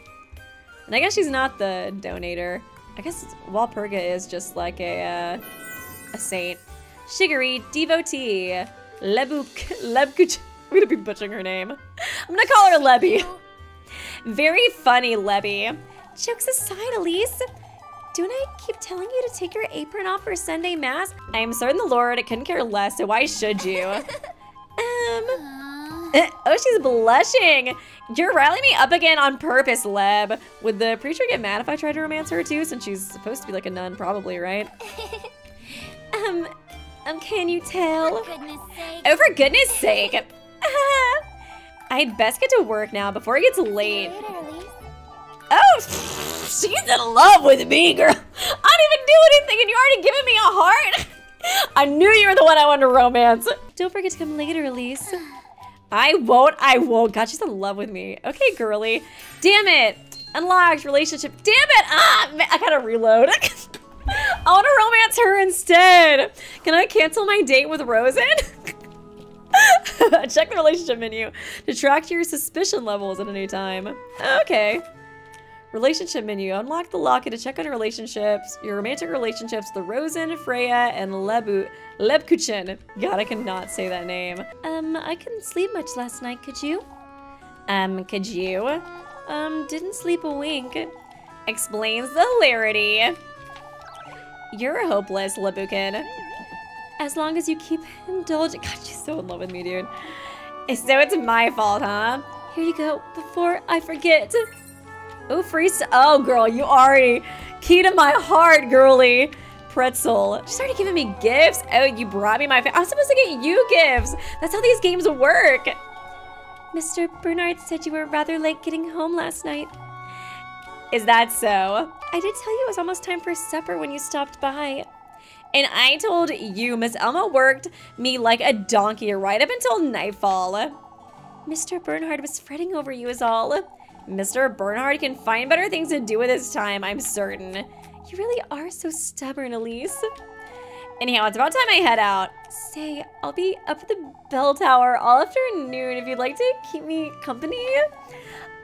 And I guess she's not the donator. I guess Walpurga is just like a, uh, a saint. Shigiri, devotee. Lebuk, Lebkuch. I'm gonna be butchering her name. I'm gonna call her Lebby. Very funny, Lebby. Jokes aside, Elise. Don't I keep telling you to take your apron off for Sunday Mass? I am certain the Lord I couldn't care less, so why should you? um, oh, she's blushing. You're riling me up again on purpose, Leb. Would the preacher get mad if I tried to romance her too, since she's supposed to be like a nun, probably, right? um, um, can you tell? for goodness sake. Oh, for goodness sake. I'd best get to work now before it gets late. Later, Oh, she's in love with me, girl. I didn't even do anything and you already giving me a heart. I knew you were the one I wanted to romance. Don't forget to come later, Elise. I won't, I won't. God, she's in love with me. Okay, girly. Damn it. Unlocked relationship. Damn it. Ah, man, I gotta reload. I want to romance her instead. Can I cancel my date with Rosen? Check the relationship menu to track your suspicion levels at any time. Okay. Relationship menu. Unlock the locket to check on your relationships, your romantic relationships, the Rosen, Freya, and Lebu Lebkuchen. God, I cannot say that name. Um, I couldn't sleep much last night, could you? Um, could you? Um, didn't sleep a wink. Explains the hilarity. You're hopeless, Lebukin. As long as you keep indulging. God, she's so in love with me, dude. So it's my fault, huh? Here you go, before I forget. Oh, free Oh, girl, you already... Key to my heart, girly. Pretzel. She's already giving me gifts. Oh, you brought me my... I'm supposed to get you gifts. That's how these games work. Mr. Bernhard said you were rather late getting home last night. Is that so? I did tell you it was almost time for supper when you stopped by. And I told you Miss Elma worked me like a donkey right up until nightfall. Mr. Bernhard was fretting over you is all. Mr. Bernhard can find better things to do with his time, I'm certain. You really are so stubborn, Elise. Anyhow, it's about time I head out. Say, I'll be up at the bell tower all afternoon if you'd like to keep me company.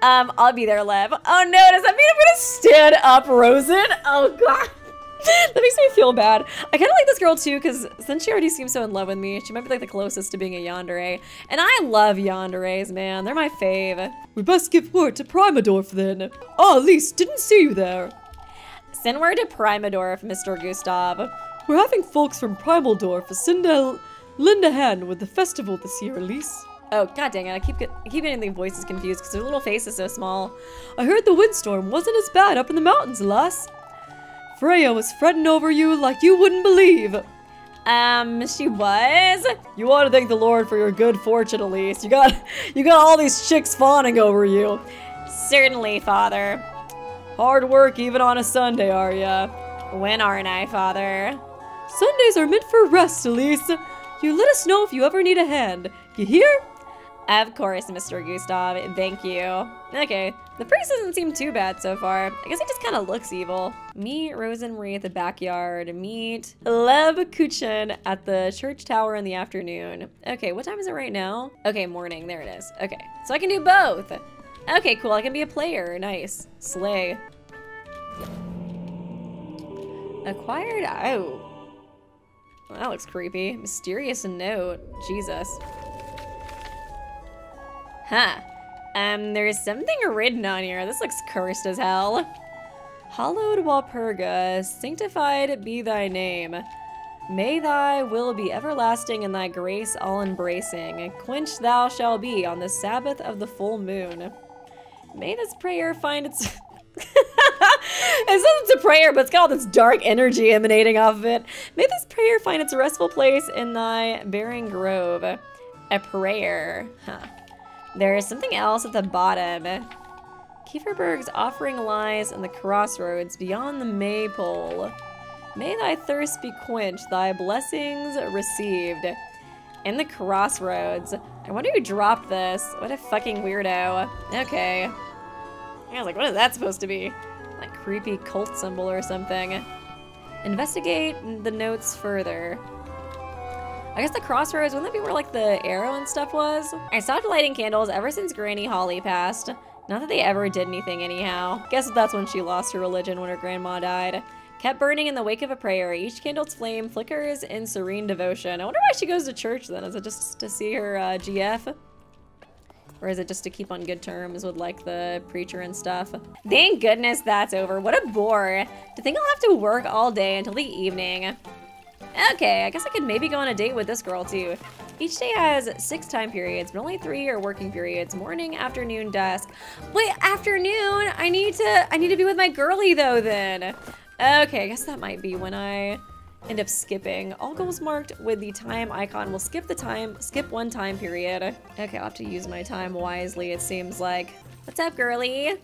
Um, I'll be there, Lev. Oh no, does that mean I'm gonna stand up, Rosen? Oh god. that makes me feel bad. I kind of like this girl too, because since she already seems so in love with me, she might be like the closest to being a yandere. And I love yanderes, man. They're my fave. We best give word to Primadorf then. Ah, oh, Elise, didn't see you there. Send word to Primadorf, Mr. Gustav. We're having folks from Primaldorf send a lend a hand with the festival this year, Elise. Oh, god dang it. I keep, get, I keep getting the voices confused because their little face is so small. I heard the windstorm wasn't as bad up in the mountains, lass. Freya was fretting over you like you wouldn't believe. Um, she was? You want to thank the Lord for your good fortune, Elise. You got, you got all these chicks fawning over you. Certainly, Father. Hard work even on a Sunday, are ya? When aren't I, Father? Sundays are meant for rest, Elise. You let us know if you ever need a hand. You hear? Of course, Mr. Gustav. Thank you. Okay, the priest doesn't seem too bad so far. I guess he just kind of looks evil. Meet Rozenmarine at the backyard. Meet Lev Kuchen at the church tower in the afternoon. Okay, what time is it right now? Okay, morning. There it is. Okay, so I can do both. Okay, cool. I can be a player. Nice. Slay. Acquired. Oh. Well, that looks creepy. Mysterious note. Jesus. Huh. Um, there's something written on here. This looks cursed as hell. Hallowed Walpurga, sanctified be thy name. May thy will be everlasting and thy grace all embracing. Quench thou shall be on the Sabbath of the full moon. May this prayer find its. it says it's a prayer, but it's got all this dark energy emanating off of it. May this prayer find its restful place in thy barren grove. A prayer. Huh. There is something else at the bottom. Kieferberg's offering lies in the crossroads beyond the maypole. May thy thirst be quenched, thy blessings received. In the crossroads. I wonder who dropped this. What a fucking weirdo. Okay. I was like, what is that supposed to be? Like creepy cult symbol or something. Investigate the notes further. I guess the crossroads, wouldn't that be where like the arrow and stuff was? I stopped lighting candles ever since Granny Holly passed. Not that they ever did anything anyhow. Guess that's when she lost her religion when her grandma died. Kept burning in the wake of a prayer. Each candle's flame flickers in serene devotion. I wonder why she goes to church then. Is it just to see her uh, GF? Or is it just to keep on good terms with like the preacher and stuff? Thank goodness that's over. What a bore. To think I'll have to work all day until the evening. Okay, I guess I could maybe go on a date with this girl too. Each day has six time periods, but only three are working periods. Morning, afternoon, dusk. Wait, afternoon? I need to I need to be with my girly though then. Okay, I guess that might be when I end up skipping. All goals marked with the time icon will skip the time, skip one time period. Okay, I'll have to use my time wisely, it seems like. What's up, girly?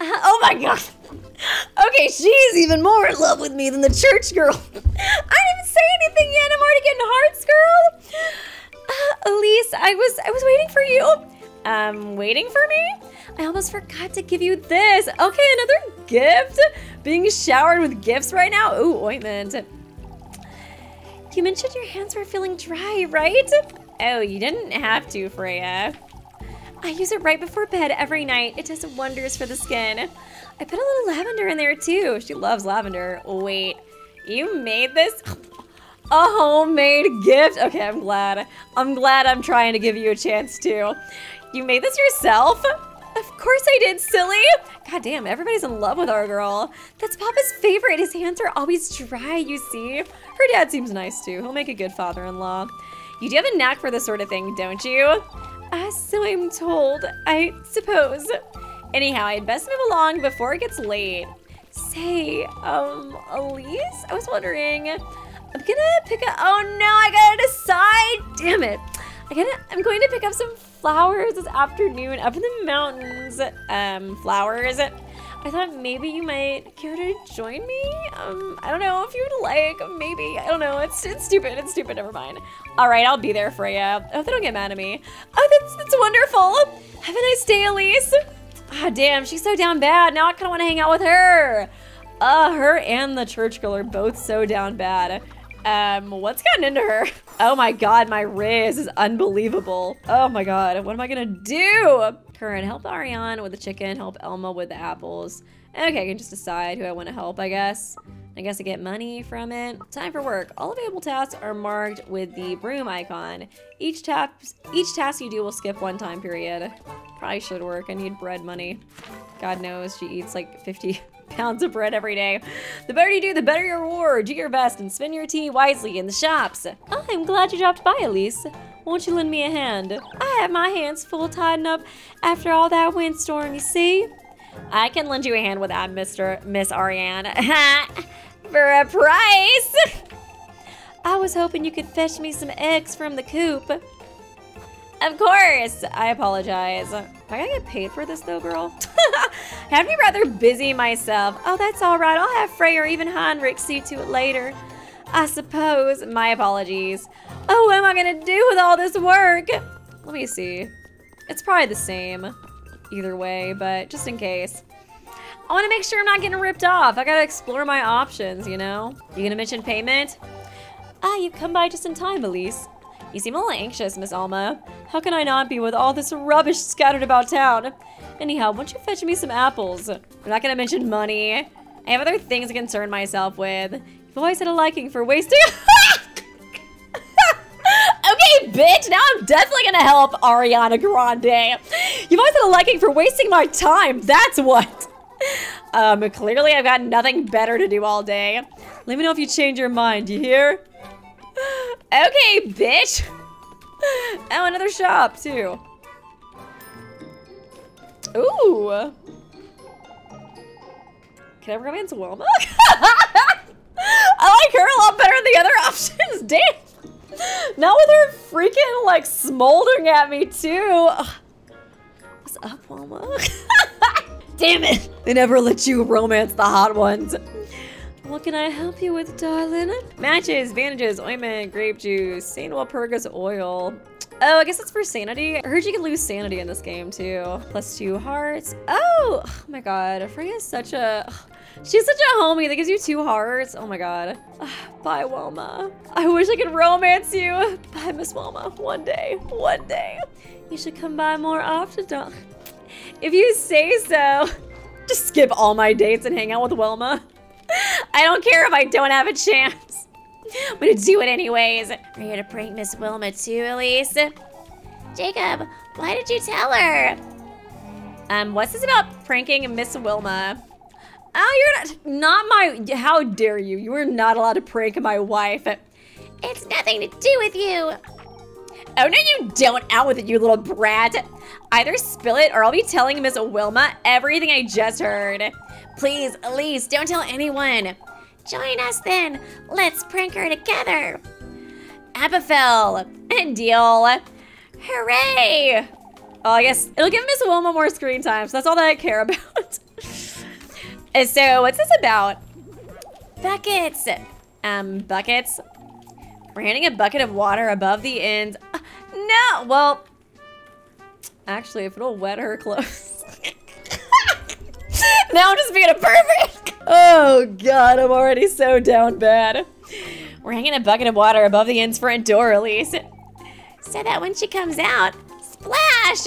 Oh my god. Okay, she's even more in love with me than the church girl. I didn't even say anything yet. I'm already getting hearts, girl. Uh, Elise, I was I was waiting for you. Um, waiting for me? I almost forgot to give you this. Okay, another gift? Being showered with gifts right now? Ooh, ointment. You mentioned your hands were feeling dry, right? Oh, you didn't have to, Freya. I use it right before bed every night. It does wonders for the skin. I put a little lavender in there too. She loves lavender. Wait, you made this? A homemade gift? Okay, I'm glad. I'm glad I'm trying to give you a chance too. You made this yourself? Of course I did, silly. God damn, everybody's in love with our girl. That's Papa's favorite. His hands are always dry, you see. Her dad seems nice too. He'll make a good father-in-law. You do have a knack for this sort of thing, don't you? Uh, so I'm told, I suppose. Anyhow, I'd best move along before it gets late. Say, um, Elise? I was wondering, I'm gonna pick up, oh no, I gotta decide. Damn it. I gotta, I'm going to pick up some flowers this afternoon up in the mountains. Um, flowers. I thought maybe you might care to join me. Um, I don't know if you would like, maybe. I don't know. It's it's stupid. It's stupid. Never mind. All right, I'll be there for you. Oh, they don't get mad at me. Oh, that's that's wonderful. Have a nice day, Elise. Ah, damn, she's so down bad. Now I kind of want to hang out with her. Uh, her and the church girl are both so down bad. Um, what's gotten into her? Oh my god, my Riz is unbelievable. Oh my god, what am I gonna do? Current, help Ariane with the chicken, help Elma with the apples. Okay, I can just decide who I want to help, I guess. I guess I get money from it. Time for work. All available tasks are marked with the broom icon. Each, tap, each task you do will skip one time period. Probably should work. I need bread money. God knows she eats like 50 pounds of bread every day. The better you do, the better your reward. Do your best and spend your tea wisely in the shops. Oh, I'm glad you dropped by, Elise. Won't you lend me a hand? I have my hands full tidying up after all that windstorm, you see? I can lend you a hand with that, Mr. Miss Ariane. For a price! I was hoping you could fetch me some eggs from the coop. Of course! I apologize. Am I gonna get paid for this though, girl? Have be rather busy myself. Oh, that's alright. I'll have Frey or even Heinrich see to it later. I suppose. My apologies. Oh, what am I gonna do with all this work? Let me see. It's probably the same either way, but just in case. I want to make sure I'm not getting ripped off. I gotta explore my options, you know? You gonna mention payment? Ah, you've come by just in time, Elise. You seem a little anxious, Miss Alma. How can I not be with all this rubbish scattered about town? Anyhow, won't you fetch me some apples? I'm not gonna mention money. I have other things to concern myself with. You've always had a liking for wasting- Okay, bitch, now I'm definitely gonna help Ariana Grande. You've always had a liking for wasting my time, that's what. Um, clearly I've got nothing better to do all day. Let me know if you change your mind, you hear? Okay, bitch. Oh, another shop, too. Ooh. Can I romance Wilma? I like her a lot better than the other options, damn. Now her freaking, like, smoldering at me, too. Ugh. What's up, Wilma? damn it. They never let you romance the hot ones. What can I help you with, darling? Matches, bandages, ointment, grape juice, St. Walpurga's oil. Oh, I guess it's for sanity. I heard you can lose sanity in this game too. Plus two hearts. Oh, oh my god. Freya's such a... She's such a homie that gives you two hearts. Oh my god. Bye, Wilma. I wish I could romance you. Bye, Miss Wilma. One day. One day. You should come by more often, don't... If you say so. Just skip all my dates and hang out with Wilma. I don't care if I don't have a chance. I'm gonna do it anyways. Are you gonna prank Miss Wilma too, Elise? Jacob, why did you tell her? Um, what's this about pranking Miss Wilma? Oh, you're not, not my, how dare you? You are not allowed to prank my wife. It's nothing to do with you. Oh, no, you don't. Out with it, you little brat. Either spill it or I'll be telling Miss Wilma everything I just heard. Please, Elise, don't tell anyone. Join us then. Let's prank her together. Abigail, deal. Hooray! Oh, I guess it'll give Miss Wilma more screen time, so that's all that I care about. So, what's this about? Buckets. Um, buckets. We're handing a bucket of water above the ends. Uh, no, well, actually, if it'll wet her clothes. now I'm just being a pervert. Oh god, I'm already so down bad. We're hanging a bucket of water above the inn's front door, Elise. So that when she comes out, splash!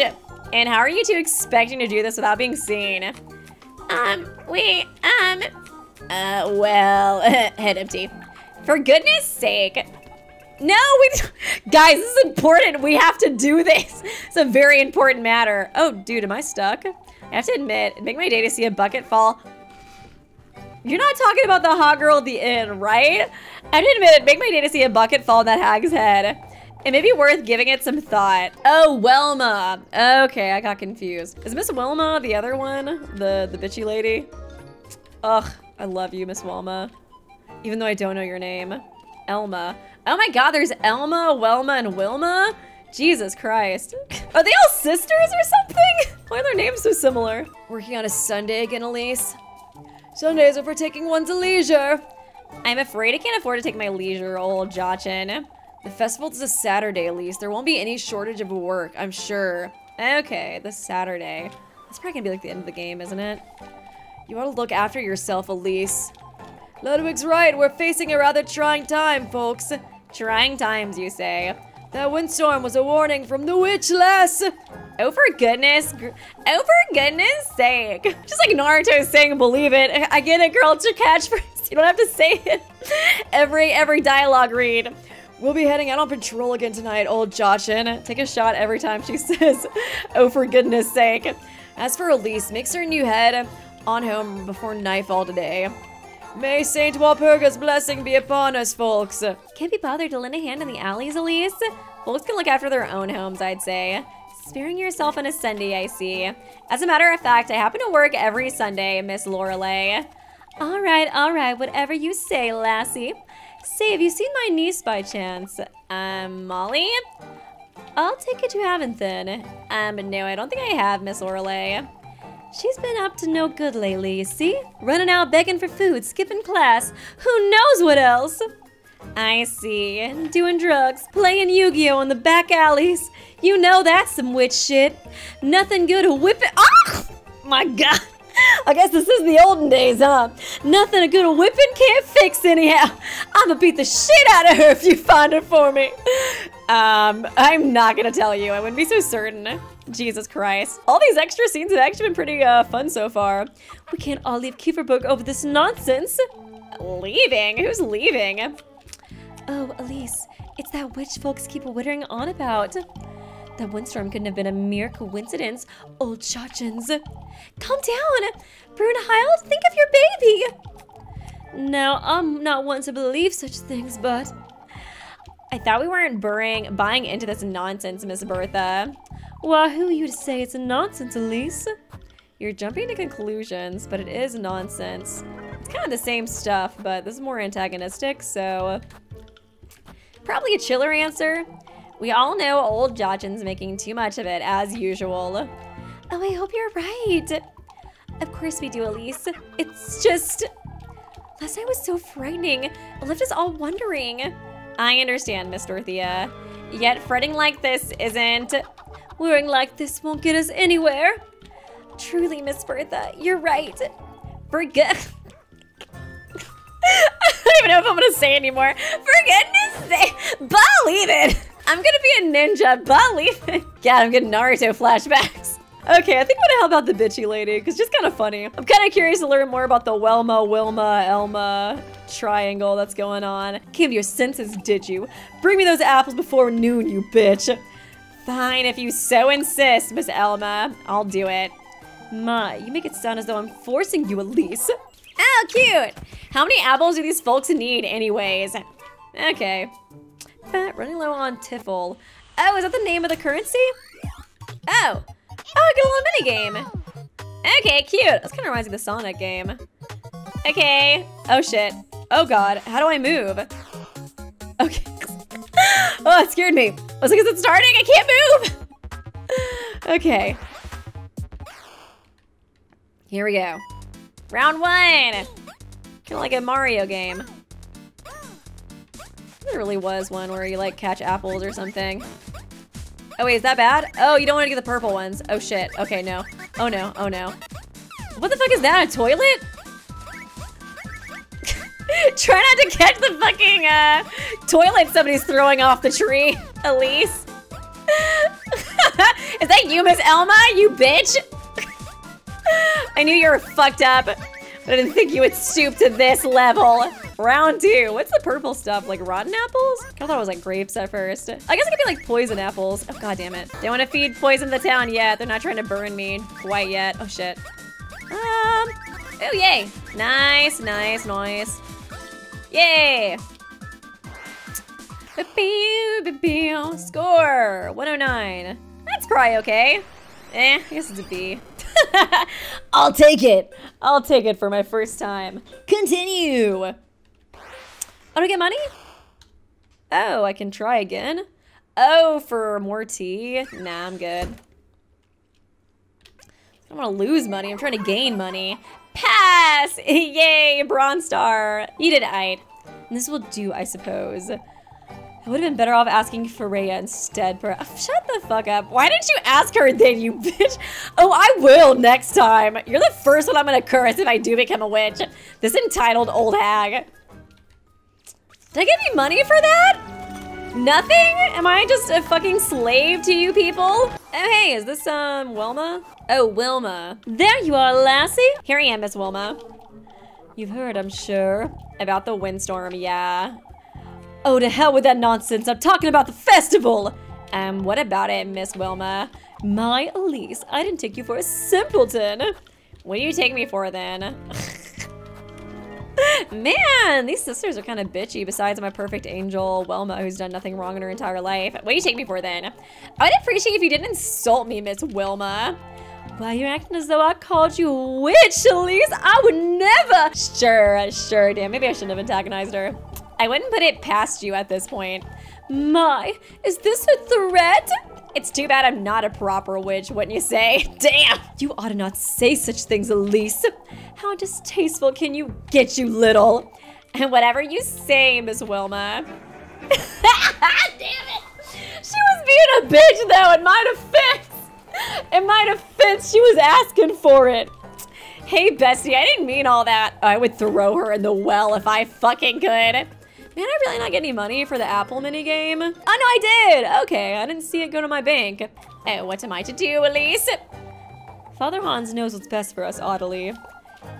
And how are you two expecting to do this without being seen? Um, we, um, uh, well, head empty. For goodness sake. No, we guys, this is important. We have to do this. It's a very important matter. Oh, dude, am I stuck? I have to admit, make my day to see a bucket fall. You're not talking about the hot girl at the inn, right? I have to admit, make my day to see a bucket fall on that hag's head. It may be worth giving it some thought. Oh, Wilma. Okay, I got confused. Is Miss Wilma the other one? The, the bitchy lady? Ugh, I love you, Miss Wilma. Even though I don't know your name. Elma. Oh my god, there's Elma, Wilma, and Wilma? Jesus Christ. Are they all sisters or something? Why are their names so similar? Working on a Sunday again, Elise? Sundays are for taking one's leisure. I'm afraid I can't afford to take my leisure, old Jochin. The festival is a Saturday, at least. There won't be any shortage of work, I'm sure. Okay, the Saturday. That's probably gonna be like the end of the game, isn't it? You ought to look after yourself, Elise. Ludwig's right. We're facing a rather trying time, folks. Trying times, you say? That windstorm was a warning from the witch lass. Oh, for goodness, oh, for goodness sake. Just like Naruto saying, believe it. I get it, girl. It's your catchphrase. You don't have to say it. Every, every dialogue read. We'll be heading out on patrol again tonight, old Jochin. Take a shot every time she says, oh, for goodness sake. As for Elise, make certain you head on home before nightfall today. May Saint Walpurga's blessing be upon us, folks. Can't be bothered to lend a hand in the alleys, Elise. Folks can look after their own homes, I'd say. Sparing yourself on a Sunday, I see. As a matter of fact, I happen to work every Sunday, Miss Lorelei. All right, all right, whatever you say, lassie. Say, have you seen my niece by chance? Um, Molly? I'll take it you haven't then. Um, no, I don't think I have, Miss Lorelei. She's been up to no good lately, you see? Running out begging for food, skipping class, who knows what else? I see. Doing drugs, playing Yu-Gi-Oh! in the back alleys. You know that's some witch shit. Nothing good a whipping- Oh! My god! I guess this is the olden days, huh? Nothing a good whipping can't fix anyhow. I'ma beat the shit out of her if you find her for me. Um, I'm not gonna tell you. I wouldn't be so certain. Jesus Christ. All these extra scenes have actually been pretty uh, fun so far. We can't all leave Kieferberg over this nonsense. Leaving? Who's leaving? Oh, Elise, it's that witch folks keep wittering on about. That windstorm couldn't have been a mere coincidence, old Chachins. Calm down! Brunhild, think of your baby! Now, I'm not one to believe such things, but... I thought we weren't buying into this nonsense, Miss Bertha. Well, who are you to say it's nonsense, Elise? You're jumping to conclusions, but it is nonsense. It's kind of the same stuff, but this is more antagonistic, so... Probably a chiller answer. We all know old Jochin's making too much of it, as usual. Oh, I hope you're right. Of course we do, Elise. It's just... Last night was so frightening. It left us all wondering. I understand, Miss Dorothea. Yet fretting like this isn't... Worrying like this won't get us anywhere. Truly, Miss Bertha, you're right. Forget... I don't even know if I'm gonna say anymore. For goodness sake, believe it. I'm gonna be a ninja, believe it. Yeah, I'm getting Naruto flashbacks. Okay, I think I'm gonna help out the bitchy lady, because she's kind of funny. I'm kind of curious to learn more about the Welma, Wilma, Elma triangle that's going on. Came to your senses, did you? Bring me those apples before noon, you bitch. Fine, if you so insist, Miss Elma. I'll do it. My, you make it sound as though I'm forcing you, Elise. Oh, cute! How many apples do these folks need, anyways? Okay. Running low on Tiffle. Oh, is that the name of the currency? Oh. Oh, I get a little mini game. Okay, cute. This kind of reminds me of the Sonic game. Okay. Oh, shit. Oh, God. How do I move? Okay. oh, it scared me. I was like, is it starting? I can't move. okay. Here we go. Round one. Kind of like a Mario game. There really was one where you like catch apples or something. Oh wait, is that bad? Oh, you don't want to get the purple ones. Oh shit. Okay, no. Oh no. Oh no. What the fuck is that? A toilet? Try not to catch the fucking uh, toilet somebody's throwing off the tree, Elise. is that you, Miss Elma? You bitch? I knew you were fucked up, I didn't think you would stoop to this level. Round two. What's the purple stuff? Like rotten apples? I thought it was like grapes at first. I guess it could be like poison apples. Oh, god damn it. They want to feed poison to the town yet. They're not trying to burn me quite yet. Oh, shit. Um, oh, yay. Nice, nice, nice. Yay. Score, 109. That's probably okay. Eh, I guess it's a B. I'll take it. I'll take it for my first time. Continue. I get money? Oh, I can try again. Oh, for more tea? Nah, I'm good. I don't want to lose money. I'm trying to gain money. Pass! Yay, Bronze Star. You did it, this will do, I suppose. I would have been better off asking Freya instead. Oh, shut the fuck up. Why didn't you ask her then, you bitch? Oh, I will next time. You're the first one I'm gonna curse if I do become a witch. This entitled old hag. Did I give you money for that? Nothing? Am I just a fucking slave to you people? Oh, hey, is this, um, Wilma? Oh, Wilma. There you are, lassie. Here I am, Miss Wilma. You've heard, I'm sure, about the windstorm, yeah. Oh, to hell with that nonsense. I'm talking about the festival. Um, what about it, Miss Wilma? My Elise, I didn't take you for a simpleton. What do you take me for then? Man, these sisters are kind of bitchy besides my perfect angel, Wilma, who's done nothing wrong in her entire life. What do you take me for then? I would appreciate if you didn't insult me, Miss Wilma. Why, you're acting as though I called you witch, Elise. I would never. Sure, sure, damn. Maybe I shouldn't have antagonized her. I wouldn't put it past you at this point. My, is this a threat? It's too bad I'm not a proper witch, wouldn't you say? Damn! You ought to not say such things, Elise. How distasteful can you get, you little? And whatever you say, Miss Wilma. Damn it! She was being a bitch, though, in my defense. In my defense, she was asking for it. Hey, Bessie, I didn't mean all that. I would throw her in the well if I fucking could. Man, I really not get any money for the Apple minigame. Oh, no, I did. Okay, I didn't see it go to my bank. Oh, what am I to do, Elise? Father Hans knows what's best for us, Audley.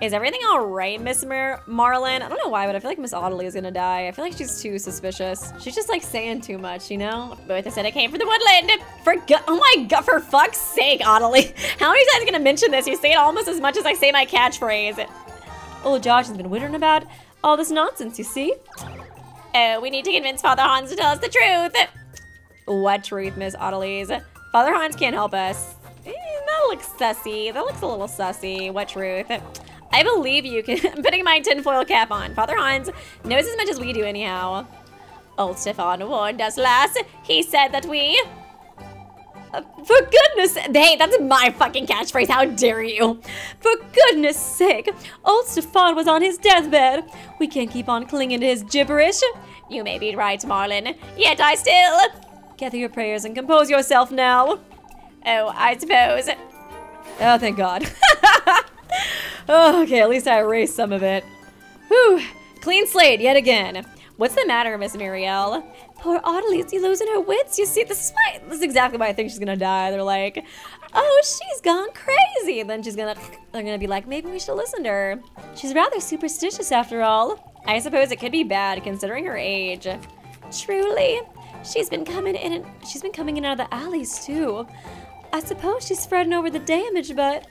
Is everything all right, Miss Mar Marlin? I don't know why, but I feel like Miss Audley is gonna die. I feel like she's too suspicious. She's just like saying too much, you know? Both I said I came from the woodland. For oh my god, for fuck's sake, Audley. How many times are you gonna mention this? You say it almost as much as I say my catchphrase. Old Josh has been whittering about all this nonsense, you see? Oh, we need to convince Father Hans to tell us the truth. What truth, Miss Odalise? Father Hans can't help us. Eh, that looks sussy. That looks a little sussy. What truth? I believe you can. I'm putting my tinfoil cap on. Father Hans knows as much as we do anyhow. Old Stefan warned us last. He said that we... For goodness... Hey, that's my fucking catchphrase. How dare you? For goodness sake. Old Stefan was on his deathbed. We can't keep on clinging to his gibberish. You may be right, Marlin. Yet I still... Gather your prayers and compose yourself now. Oh, I suppose. Oh, thank God. oh, okay, at least I erased some of it. Whew. Clean slate yet again. What's the matter, Miss Muriel? Poor Audley, is losing her wits? You see, this is why, this is exactly why I think she's gonna die. They're like, oh, she's gone crazy. And then she's gonna, they're gonna be like, maybe we should listen to her. She's rather superstitious after all. I suppose it could be bad considering her age. Truly. She's been coming in and she's been coming in out of the alleys too. I suppose she's spreading over the damage, but...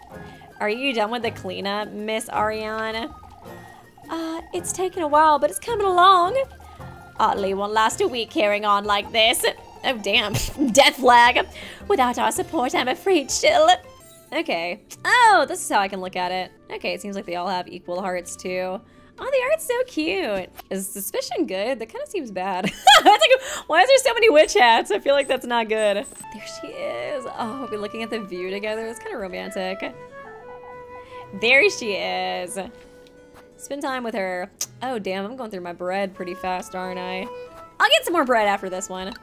Are you done with the cleanup, Miss Ariane? Uh, it's taken a while, but it's coming along. Audley won't last a week carrying on like this. Oh, damn. Death flag. Without our support, I'm afraid she'll... Okay. Oh, this is how I can look at it. Okay, it seems like they all have equal hearts, too. Oh, the art's so cute. Is suspicion good? That kind of seems bad. like, why is there so many witch hats? I feel like that's not good. There she is. Oh, we're looking at the view together. It's kind of romantic. There she is. Spend time with her. Oh, damn, I'm going through my bread pretty fast, aren't I? I'll get some more bread after this one.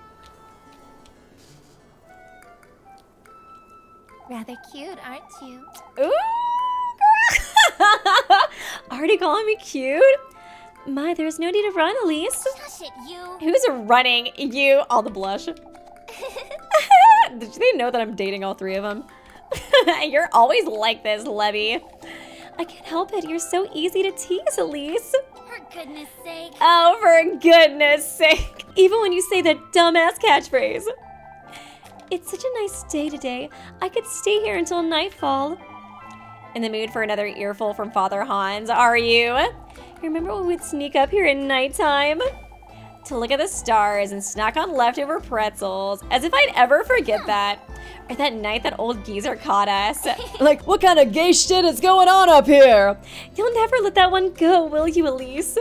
Rather cute, aren't you? Ooh, girl! Already calling me cute? My, there's no need to run, Elise. Shush it, you. Who's running? You. All the blush. Did they know that I'm dating all three of them? You're always like this, Levy. I can't help it. You're so easy to tease, Elise. For goodness sake. Oh, for goodness sake. Even when you say that dumbass catchphrase. It's such a nice day today. I could stay here until nightfall. In the mood for another earful from Father Hans, are you? Remember when we'd sneak up here at nighttime? To look at the stars and snack on leftover pretzels, as if I'd ever forget hmm. that. Or that night that old geezer caught us. Like, what kind of gay shit is going on up here? You'll never let that one go, will you, Elise?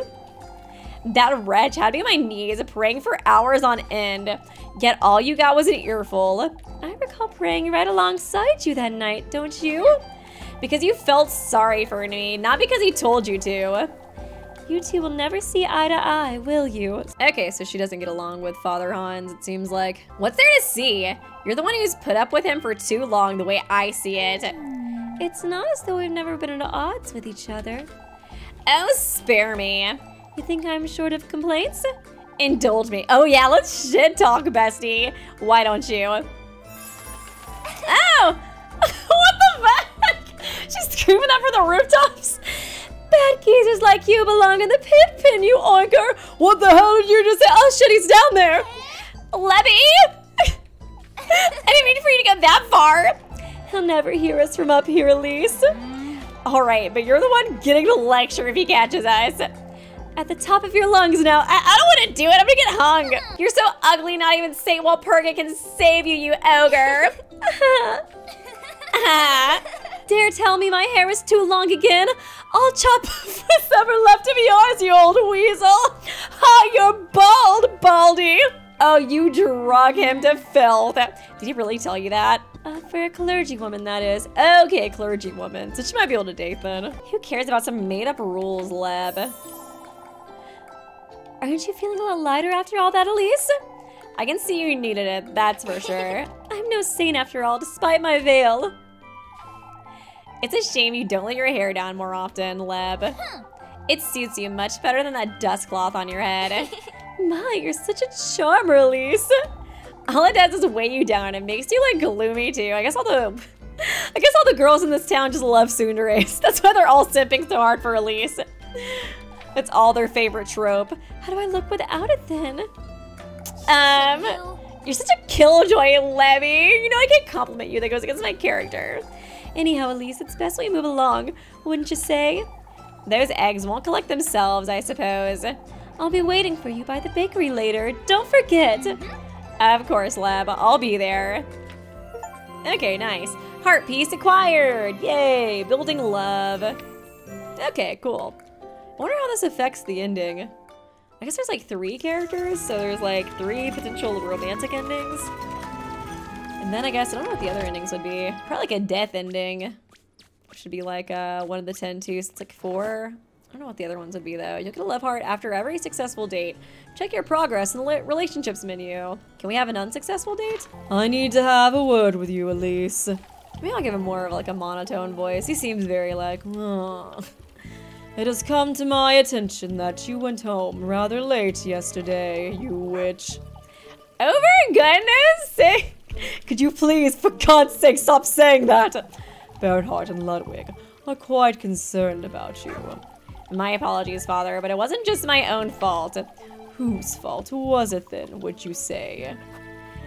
That wretch had me on my knees praying for hours on end, yet all you got was an earful. I recall praying right alongside you that night, don't you? Because you felt sorry for me, not because he told you to. You two will never see eye to eye, will you? Okay, so she doesn't get along with Father Hans, it seems like. What's there to see? You're the one who's put up with him for too long, the way I see it. Hmm, it's not as though we've never been at odds with each other. Oh, spare me. You think I'm short of complaints? Indulge me. Oh yeah, let's shit talk, bestie. Why don't you? Oh! what the fuck? She's screaming that from the rooftops? Bad geezers like you belong in the pit pin, you oinker! What the hell did you just say? Oh shit, he's down there! Lebby! I didn't mean for you to go that far! He'll never hear us from up here, Elise. Alright, but you're the one getting the lecture if he catches us. At the top of your lungs now. I, I don't want to do it. I'm gonna get hung. You're so ugly, not even Saint Walpurga can save you, you ogre. Uh-huh. Uh-huh. Dare tell me my hair is too long again? I'll chop what's ever left of yours, you old weasel. Ha, you're bald, Baldy. Oh, you drug him to filth. Did he really tell you that? Uh, for a clergywoman, that is. Okay, clergywoman. So she might be able to date then. Who cares about some made up rules, Leb? Aren't you feeling a lot lighter after all that, Elise? I can see you needed it, that's for sure. I'm no saint after all, despite my veil. It's a shame you don't let your hair down more often, Leb. It suits you much better than that dust cloth on your head. My, you're such a charmer, Elise. All it does is weigh you down. It makes you like gloomy too. I guess all the, I guess all the girls in this town just love Tsundere. That's why they're all simping so hard for Elise. It's all their favorite trope. How do I look without it then? Um, You. you're such a killjoy, Lebby. You know I can't compliment you. That goes against my character. Anyhow, Elise, it's best we move along, wouldn't you say? Those eggs won't collect themselves, I suppose. I'll be waiting for you by the bakery later. Don't forget. Mm-hmm. Of course, Leb. I'll be there. Okay, nice. Heart piece acquired. Yay, building love. Okay, cool. I wonder how this affects the ending. I guess there's like three characters, so there's like three potential romantic endings. And then I guess, I don't know what the other endings would be. Probably like a death ending. Which would be like uh, one of the ten too, so it's like four. I don't know what the other ones would be though. You'll get a love heart after every successful date. Check your progress in the relationships menu. Can we have an unsuccessful date? I need to have a word with you, Elise. Maybe I'll give him more of like a monotone voice. He seems very like. It has come to my attention that you went home rather late yesterday, you witch. over goodness sake. Could you please, for God's sake, stop saying that? Bernhard and Ludwig are quite concerned about you. My apologies, father, but it wasn't just my own fault. Whose fault was it then, would you say?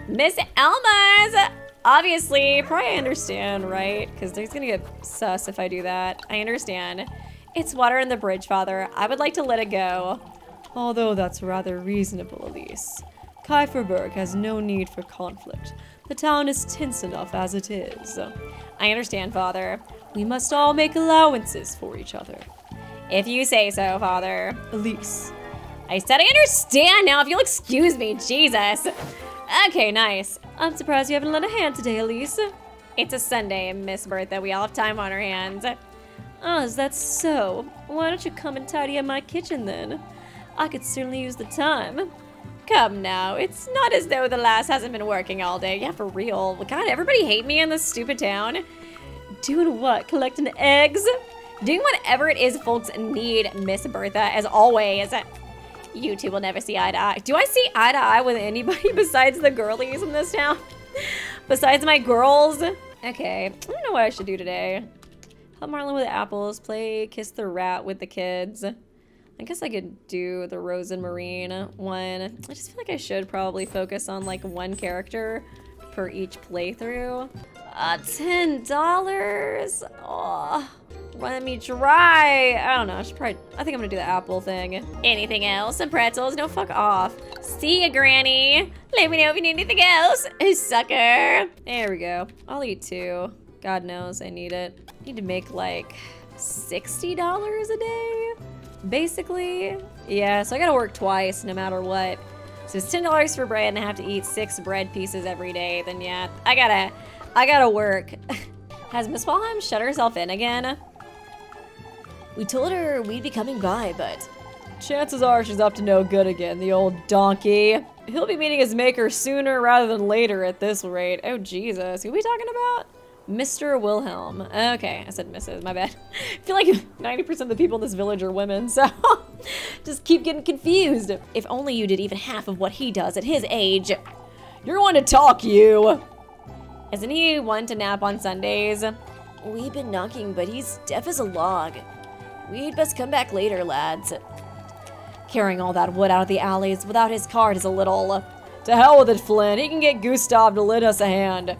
Miss Elma's! Obviously, probably understand, right? Because there's gonna get sus if I do that. I understand. It's water in the bridge, father. I would like to let it go. Although that's rather reasonable, Elise. Kieferberg has no need for conflict. The town is tense enough as it is. I understand, father. We must all make allowances for each other. If you say so, father. Elise, I said I understand now, if you'll excuse me, Jesus. Okay, nice. I'm surprised you haven't lent a hand today, Elise. It's a Sunday, Miss Bertha. We all have time on our hands. Oh, is that so? Why don't you come and tidy up my kitchen then? I could certainly use the time. Come now, it's not as though the lass hasn't been working all day. Yeah, for real. God, everybody hate me in this stupid town. Doing what? Collecting eggs? Doing whatever it is folks need, Miss Bertha, as always. You two will never see eye to eye. Do I see eye to eye with anybody besides the girlies in this town? besides my girls? Okay, I don't know what I should do today. Help Marlon with apples, play Kiss the Rat with the kids. I guess I could do the Rose and Marine one. I just feel like I should probably focus on like one character per each playthrough. Uh, $10? Oh, let me try. I don't know, I should probably, I think I'm gonna do the apple thing. Anything else? Some pretzels? No, fuck off. See ya, Granny. Let me know if you need anything else. Sucker. There we go. I'll eat two. God knows I need it. I Need to make like $60 a day, basically. Yeah, so I gotta work twice no matter what. So it's $10 for bread and I have to eat six bread pieces every day, then yeah, I gotta, I gotta work. Has Miss Wilhelm shut herself in again? We told her we'd be coming by, but chances are she's up to no good again, the old donkey. He'll be meeting his maker sooner rather than later at this rate. Oh, Jesus. Who are we talking about? Mr. Wilhelm. Okay, I said Mrs. My bad. I feel like 90% of the people in this village are women, so just keep getting confused. If only you did even half of what he does at his age. You're one to talk, you. Isn't he one to nap on Sundays? We've been knocking, but he's deaf as a log. We'd best come back later, lads. Carrying all that wood out of the alleys without his cart is a little... To hell with it, Flynn. He can get Gustav to lend us a hand.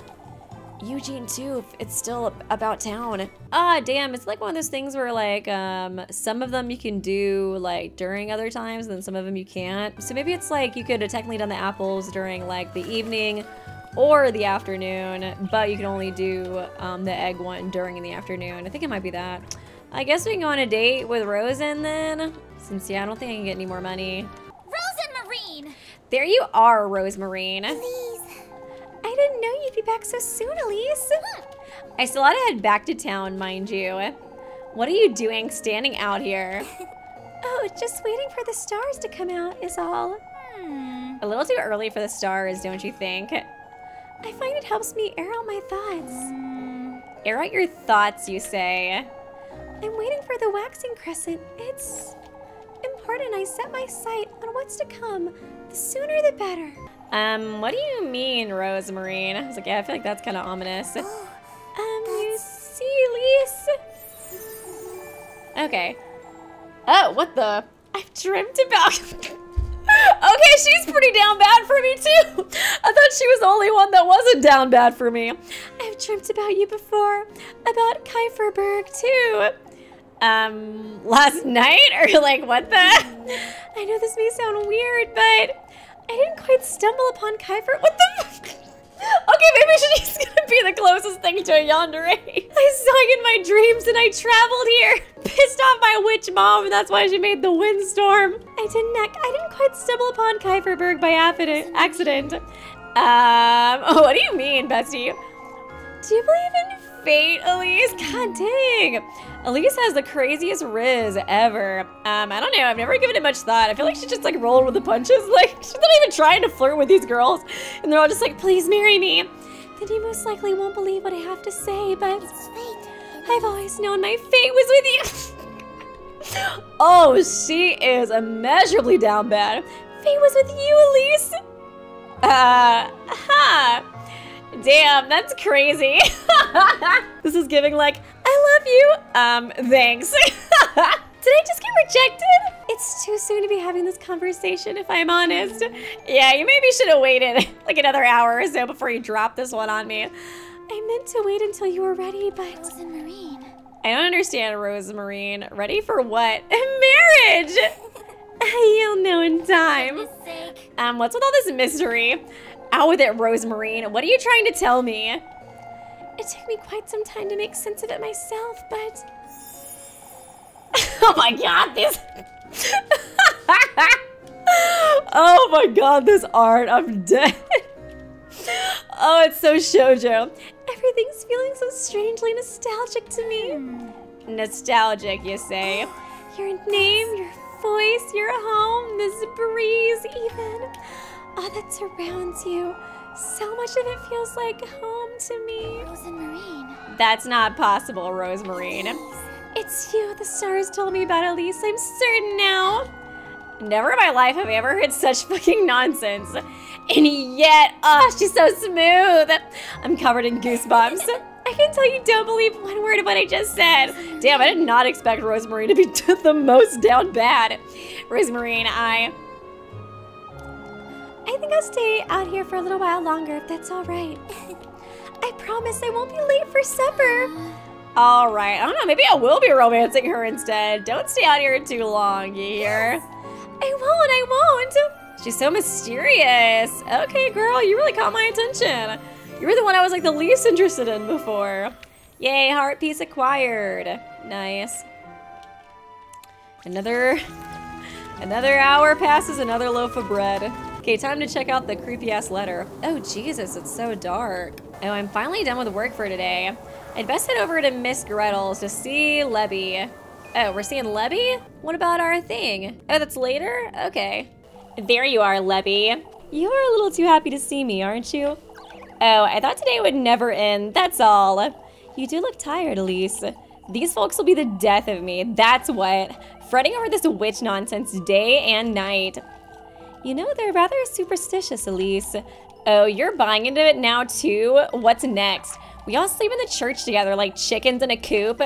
Eugene too, if it's still about town. Ah, damn, it's like one of those things where like, um, some of them you can do like during other times and then some of them you can't. So maybe it's like you could have technically done the apples during like the evening or the afternoon, but you can only do um, the egg one during in the afternoon. I think it might be that. I guess we can go on a date with Rosen then, since yeah, I don't think I can get any more money. Rose and Marine! There you are, Rozenmarine. Please. I didn't know you'd be back so soon, Elise. I still had to head back to town, mind you. What are you doing standing out here? oh, just waiting for the stars to come out is all. Hmm. A little too early for the stars, don't you think? I find it helps me air out my thoughts. Hmm. Air out your thoughts, you say. I'm waiting for the waxing crescent. It's important I set my sight on what's to come. The sooner the better. Um, what do you mean, Rozenmarine? I was like, yeah, I feel like that's kind of ominous. Um, you see, Elise? Okay. Oh, what the? I've dreamt about... okay, she's pretty down bad for me, too. I thought she was the only one that wasn't down bad for me. I've dreamt about you before. About Kieferberg, too. Um, last night? Or like, what the? I know this may sound weird, but I didn't quite stumble upon Kiefer. What the Okay, maybe she's gonna be the closest thing to a yandere. I you in my dreams and I traveled here. Pissed off my witch mom, and that's why she made the windstorm. I didn't I didn't quite stumble upon Kieferberg by accident. Um, what do you mean, bestie? Do you believe in fate, Elise? God dang. Elise has the craziest riz ever. Um, I don't know. I've never given it much thought. I feel like she just like rolled with the punches. Like she's not even trying to flirt with these girls, and they're all just like, "Please marry me." Then you most likely won't believe what I have to say, but. I've always known my fate was with you. oh, she is immeasurably down bad. Fate was with you, Elise. Uh, huh. Damn, that's crazy. this is giving like, I love you. Um, thanks. Did I just get rejected? It's too soon to be having this conversation, if I'm honest. Yeah, you maybe should have waited like another hour or so before you dropped this one on me. I meant to wait until you were ready, but... Rose and Marine. I don't understand, Rozenmarine. Ready for what? Marriage! You'll know in time. Um, what's with all this mystery? Out with it, Rozenmarine. What are you trying to tell me? It took me quite some time to make sense of it myself, but... oh my god, this... oh my god, this art. I'm dead. oh, it's so shoujo. Everything's feeling so strangely nostalgic to me. Hmm. Nostalgic, you say? Your name, your voice, your home, this breeze, even all that surrounds you. So much of it feels like home to me. Rose and Marine. That's not possible, Rozenmarine. It's you the stars told me about, Elise. I'm certain now. Never in my life have I ever heard such fucking nonsense. And yet, oh, she's so smooth. I'm covered in goosebumps. I I can tell you don't believe one word of what I just said. Damn, I did not expect Rozenmarine to be the most down bad. Rozenmarine, I... I think I'll stay out here for a little while longer if that's all right. I promise I won't be late for supper. All right, I don't know, maybe I will be romancing her instead. Don't stay out here too long, you hear? I won't, I won't. She's so mysterious. Okay, girl, you really caught my attention. You were the one I was like the least interested in before. Yay, heart piece acquired. Nice. Another, another hour passes, another loaf of bread. Okay, time to check out the creepy ass letter. Oh, Jesus, it's so dark. Oh, I'm finally done with work for today. I'd best head over to Miss Gretel's to see Lebby. Oh, we're seeing Lebby? What about our thing? Oh, that's later? Okay. There you are, Lebby. You are a little too happy to see me, aren't you? Oh, I thought today would never end, that's all. You do look tired, Elise. These folks will be the death of me, that's what. Fretting over this witch nonsense day and night. You know, they're rather superstitious, Elise. Oh, you're buying into it now too? What's next? We all sleep in the church together like chickens in a coop.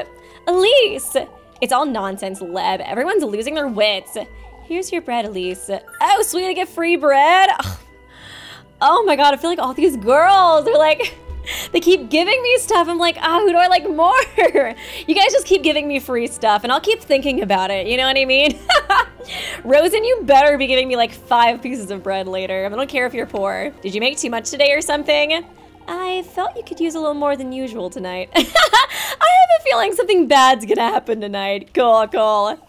Elise! It's all nonsense, Leb. Everyone's losing their wits. Here's your bread, Elise. Oh, sweet, I get free bread? Oh my god, I feel like all these girls are like, they keep giving me stuff. I'm like, ah, oh, who do I like more? you guys just keep giving me free stuff and I'll keep thinking about it. You know what I mean? Rosen, you better be giving me like five pieces of bread later. I don't care if you're poor. Did you make too much today or something? I felt you could use a little more than usual tonight. I have a feeling something bad's gonna happen tonight. Cool, cool.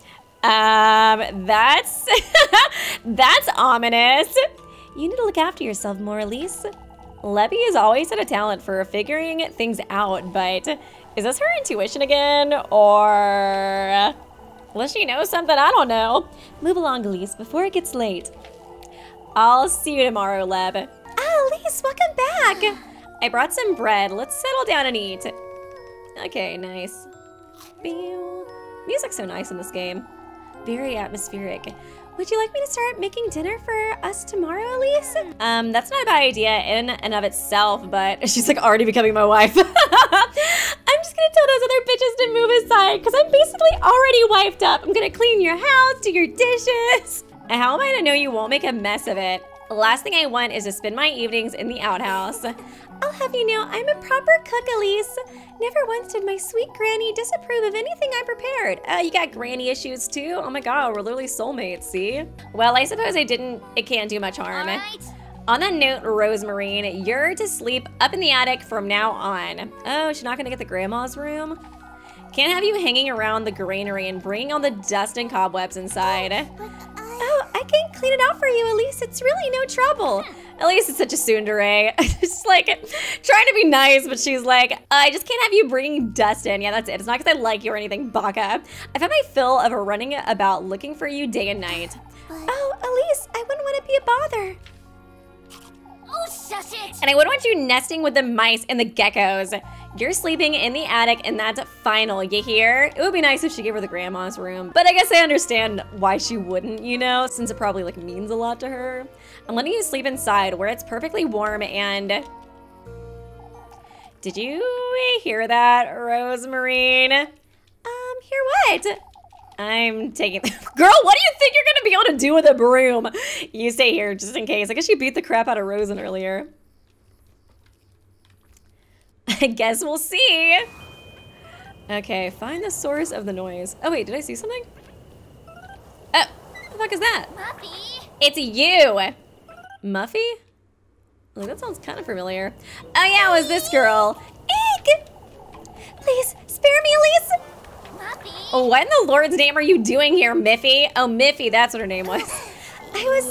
Um, that's, that's ominous. You need to look after yourself more, Elise. Lebby has always had a talent for figuring things out, but is this her intuition again? Or does she know something I don't know? Move along, Elise, before it gets late. I'll see you tomorrow, Leb. Ah, Elise, welcome back. I brought some bread. Let's settle down and eat. Okay, nice. Music's so nice in this game. Very atmospheric. Would you like me to start making dinner for us tomorrow, Elise? Um, that's not a bad idea in and of itself, but she's like already becoming my wife. I'm just gonna tell those other bitches to move aside because I'm basically already wifed up. I'm gonna clean your house, do your dishes. And how am I to know you won't make a mess of it? Last thing I want is to spend my evenings in the outhouse. I'll have you know I'm a proper cook, Elise. Never once did my sweet granny disapprove of anything I prepared. Uh, you got granny issues too? Oh my god, we're literally soulmates, see? Well, I suppose I didn't, it can't do much harm. On that note, Rozenmarine, you're to sleep up in the attic from now on. Oh, she's not gonna get the grandma's room? Can't have you hanging around the granary and bringing all the dust and cobwebs inside. Oh, I can clean it out for you, Elise. It's really no trouble. At least it's such a tsundere. It's like trying to be nice, but she's like, I just can't have you bringing dust in. Yeah, that's it. It's not because I like you or anything, Baka. I've had my fill of running about looking for you day and night. Oh, Elise, I wouldn't want to be a bother. Oh, shush it! And I wouldn't want you nesting with the mice and the geckos. You're sleeping in the attic and that's final, you hear? It would be nice if she gave her the grandma's room, but I guess I understand why she wouldn't, you know, since it probably like means a lot to her. I'm letting you sleep inside where it's perfectly warm and... Did you hear that, Rozenmarine? Um, hear what? I'm taking... Girl, what do you think you're gonna be able to do with a broom? You stay here just in case. I guess you beat the crap out of Rosen earlier. I guess we'll see. Okay, find the source of the noise. Oh wait, did I see something? Oh, what the fuck is that? Muffy? It's you! Muffy? Like, that sounds kind of familiar. Oh yeah, it was this girl. Eek! Please, spare me, Elise! Muffy? Oh, what in the Lord's name are you doing here, Miffy? Oh, Miffy, that's what her name was. I was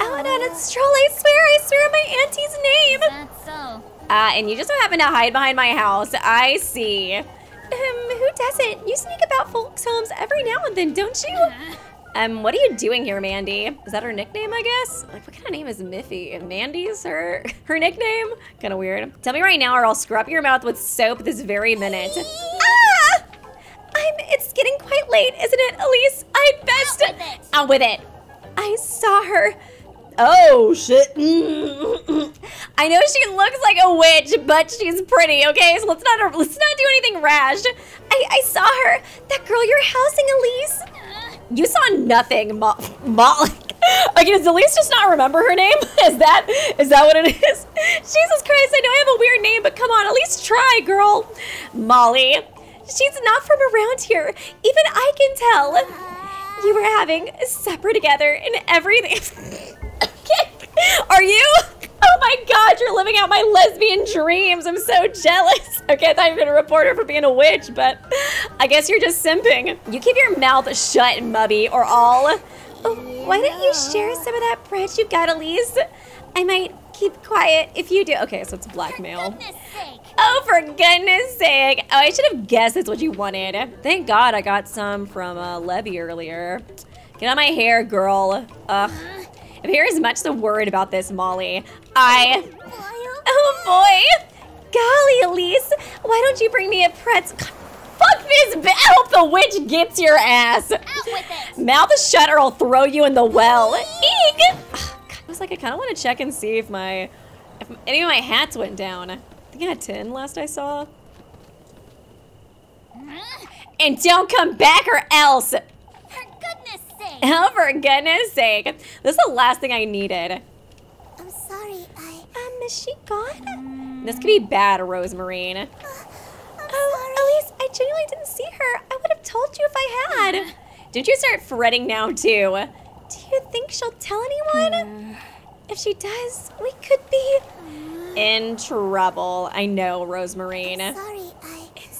out on a stroll, I swear, I swear my auntie's name! That's so. Uh, and you just so happen to hide behind my house. I see. Um, who doesn't? You sneak about folks' homes every now and then, don't you? Um, what are you doing here, Mandy? Is that her nickname, I guess? Like, what kind of name is Miffy? Mandy's her her nickname? Kind of weird. Tell me right now or I'll scrub your mouth with soap this very minute. ah! I'm, it's getting quite late, isn't it, Elise? I'd best... Out with it. Out with it. I saw her. Oh shit. I know she looks like a witch, but she's pretty, okay? So let's not let's not do anything rash. I, I saw her. That girl you're housing, Elise. You saw nothing, Mo Molly. Okay, does Elise just not remember her name? Is that is that what it is? Jesus Christ, I know I have a weird name, but come on, at least try, girl. Molly. She's not from around here. Even I can tell. You were having supper together and everything. Are you? Oh my god, you're living out my lesbian dreams. I'm so jealous. Okay, I thought you were gonna report her for being a witch, but I guess you're just simping. You keep your mouth shut, Mubby, or all. Oh, why don't you share some of that bread you got, Elise? I might keep quiet if you do. Okay, so it's blackmail. For goodness sake. Oh, for goodness sake. Oh, I should have guessed that's what you wanted. Thank God I got some from uh, Lebby earlier. Get on my hair, girl. Ugh. You're as much the worried about this, Molly, I... Oh boy! Golly, Elise, why don't you bring me a pretzel? Fuck this bitch! I hope the witch gets your ass! Out with it. Mouth shut or I'll throw you in the well. Eek! Ah, God, I was like, I kind of want to check and see if my... If any of my hats went down. I think I had 10 last I saw. Mm. And don't come back or else! For goodness sake. Oh, for goodness sake. This is the last thing I needed. I'm sorry, I... Um, is she gone? This could be bad, Rozenmarine. Uh, oh, Elise, I genuinely didn't see her. I would have told you if I had. Uh-huh. Didn't you start fretting now, too? Do you think she'll tell anyone? Uh-huh. if she does, we could be... Uh-huh. In trouble. I know, Rozenmarine. Sorry, I...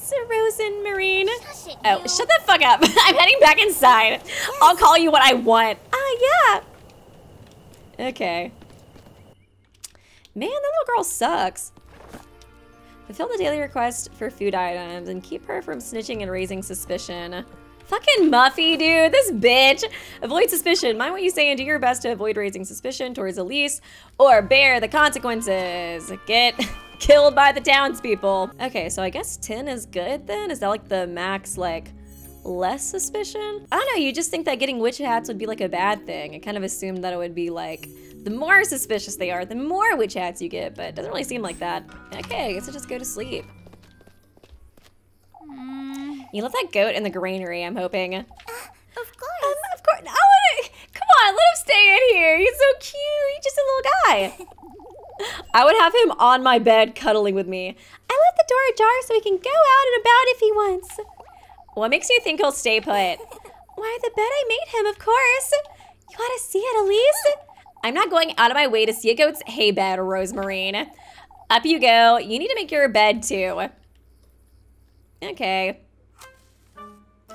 It's Rose and Marine. It, Oh, shut the fuck up. I'm heading back inside. I'll call you what I want. Ah, yeah. Okay. Man, that little girl sucks. Fulfill the daily request for food items and keep her from snitching and raising suspicion. Fucking Muffy, dude. This bitch. Avoid suspicion. Mind what you say and do your best to avoid raising suspicion towards Elise or bear the consequences. Get killed by the townspeople. Okay, so I guess 10 is good then? Is that like the max, like, less suspicion? I don't know, you just think that getting witch hats would be like a bad thing. I kind of assumed that it would be like, the more suspicious they are, the more witch hats you get, but it doesn't really seem like that. Okay, I guess I'll just go to sleep. You left that goat in the granary, I'm hoping. Of course. Um, of course. I wanna. Come on, let him stay in here. He's so cute. He's just a little guy. I would have him on my bed cuddling with me. I left the door ajar so he can go out and about if he wants. What makes you think he'll stay put? Why, the bed I made him, of course. You want to see it, Elise? I'm not going out of my way to see a goat's hay bed, Rozenmarine. Up you go. You need to make your bed too. Okay.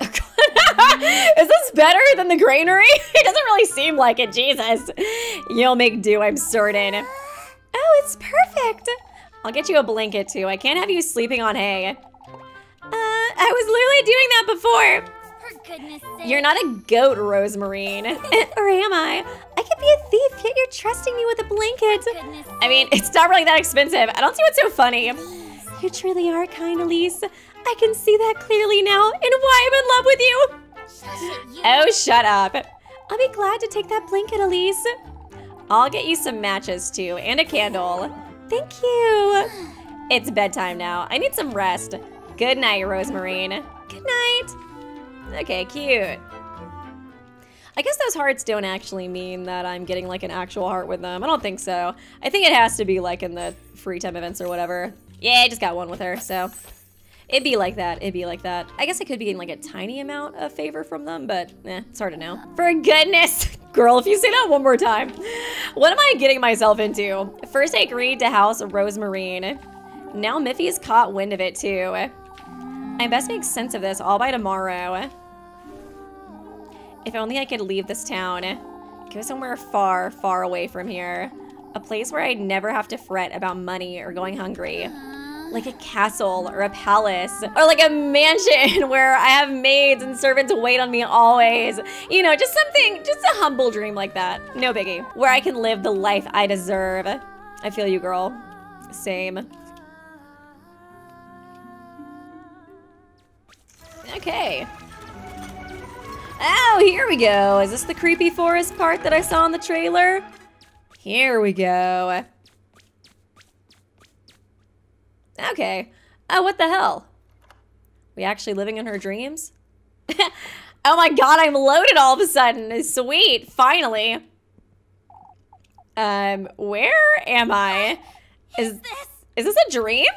Is this better than the granary? It doesn't really seem like it, Jesus. You'll make do, I'm certain. Oh, it's perfect. I'll get you a blanket too. I can't have you sleeping on hay. Uh, I was literally doing that before. For goodness sake. You're not a goat, Rozenmarine. or am I? I could be a thief, yet you're trusting me with a blanket. goodness I mean, it's not really that expensive. I don't see what's so funny. You truly are kind, Elise. I can see that clearly now, and why I'm in love with you. You. Oh, shut up. I'll be glad to take that blanket, Elise. I'll get you some matches too, and a candle. Thank you. It's bedtime now. I need some rest. Good night, Rozenmarine. Good night. Okay, cute. I guess those hearts don't actually mean that I'm getting like an actual heart with them. I don't think so. I think it has to be like in the free time events or whatever. Yeah, I just got one with her, so it'd be like that. It'd be like that. I guess I could be getting like a tiny amount of favor from them, but eh, it's hard to know. For goodness, girl, if you say that one more time, what am I getting myself into? First, I agreed to house Rozenmarine. Now Miffy's caught wind of it too. I best make sense of this all by tomorrow. If only I could leave this town. Go somewhere far, far away from here. A place where I'd never have to fret about money or going hungry. Like a castle or a palace or like a mansion where I have maids and servants wait on me always. You know, just something, just a humble dream like that. No biggie. Where I can live the life I deserve. I feel you, girl. Same. Okay. Oh, here we go. Is this the creepy forest part that I saw in the trailer? Here we go. Okay. Oh, what the hell? We actually living in her dreams? oh my god, I'm loaded all of a sudden. Sweet, finally. Um, where am I? Is this? is this a dream?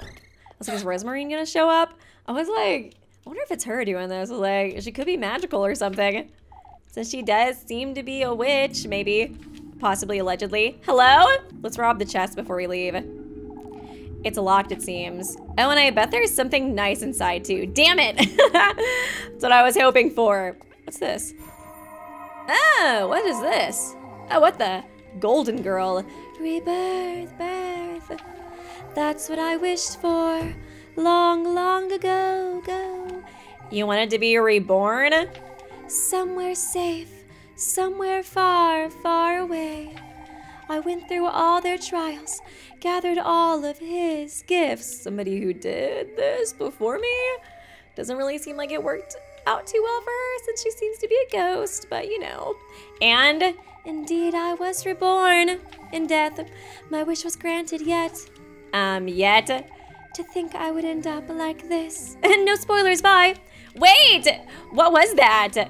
I was like, is Rozenmarine gonna show up? I was like, I wonder if it's her doing this. I was like, she could be magical or something. Since she does seem to be a witch, maybe. Possibly, allegedly. Hello? Let's rob the chest before we leave. It's locked, it seems. Oh, and I bet there's something nice inside, too. Damn it! That's what I was hoping for. What's this? Oh, what is this? Oh, what the? Golden Girl. Rebirth, birth. That's what I wished for long, long ago, go. You wanted to be reborn? Somewhere safe, somewhere far, far away. I went through all their trials, gathered all of his gifts. Somebody who did this before me? Doesn't really seem like it worked out too well for her since she seems to be a ghost, but you know. And Indeed, I was reborn in death. My wish was granted, yet um yet to think I would end up like this. And no spoilers, bye. Wait! What was that?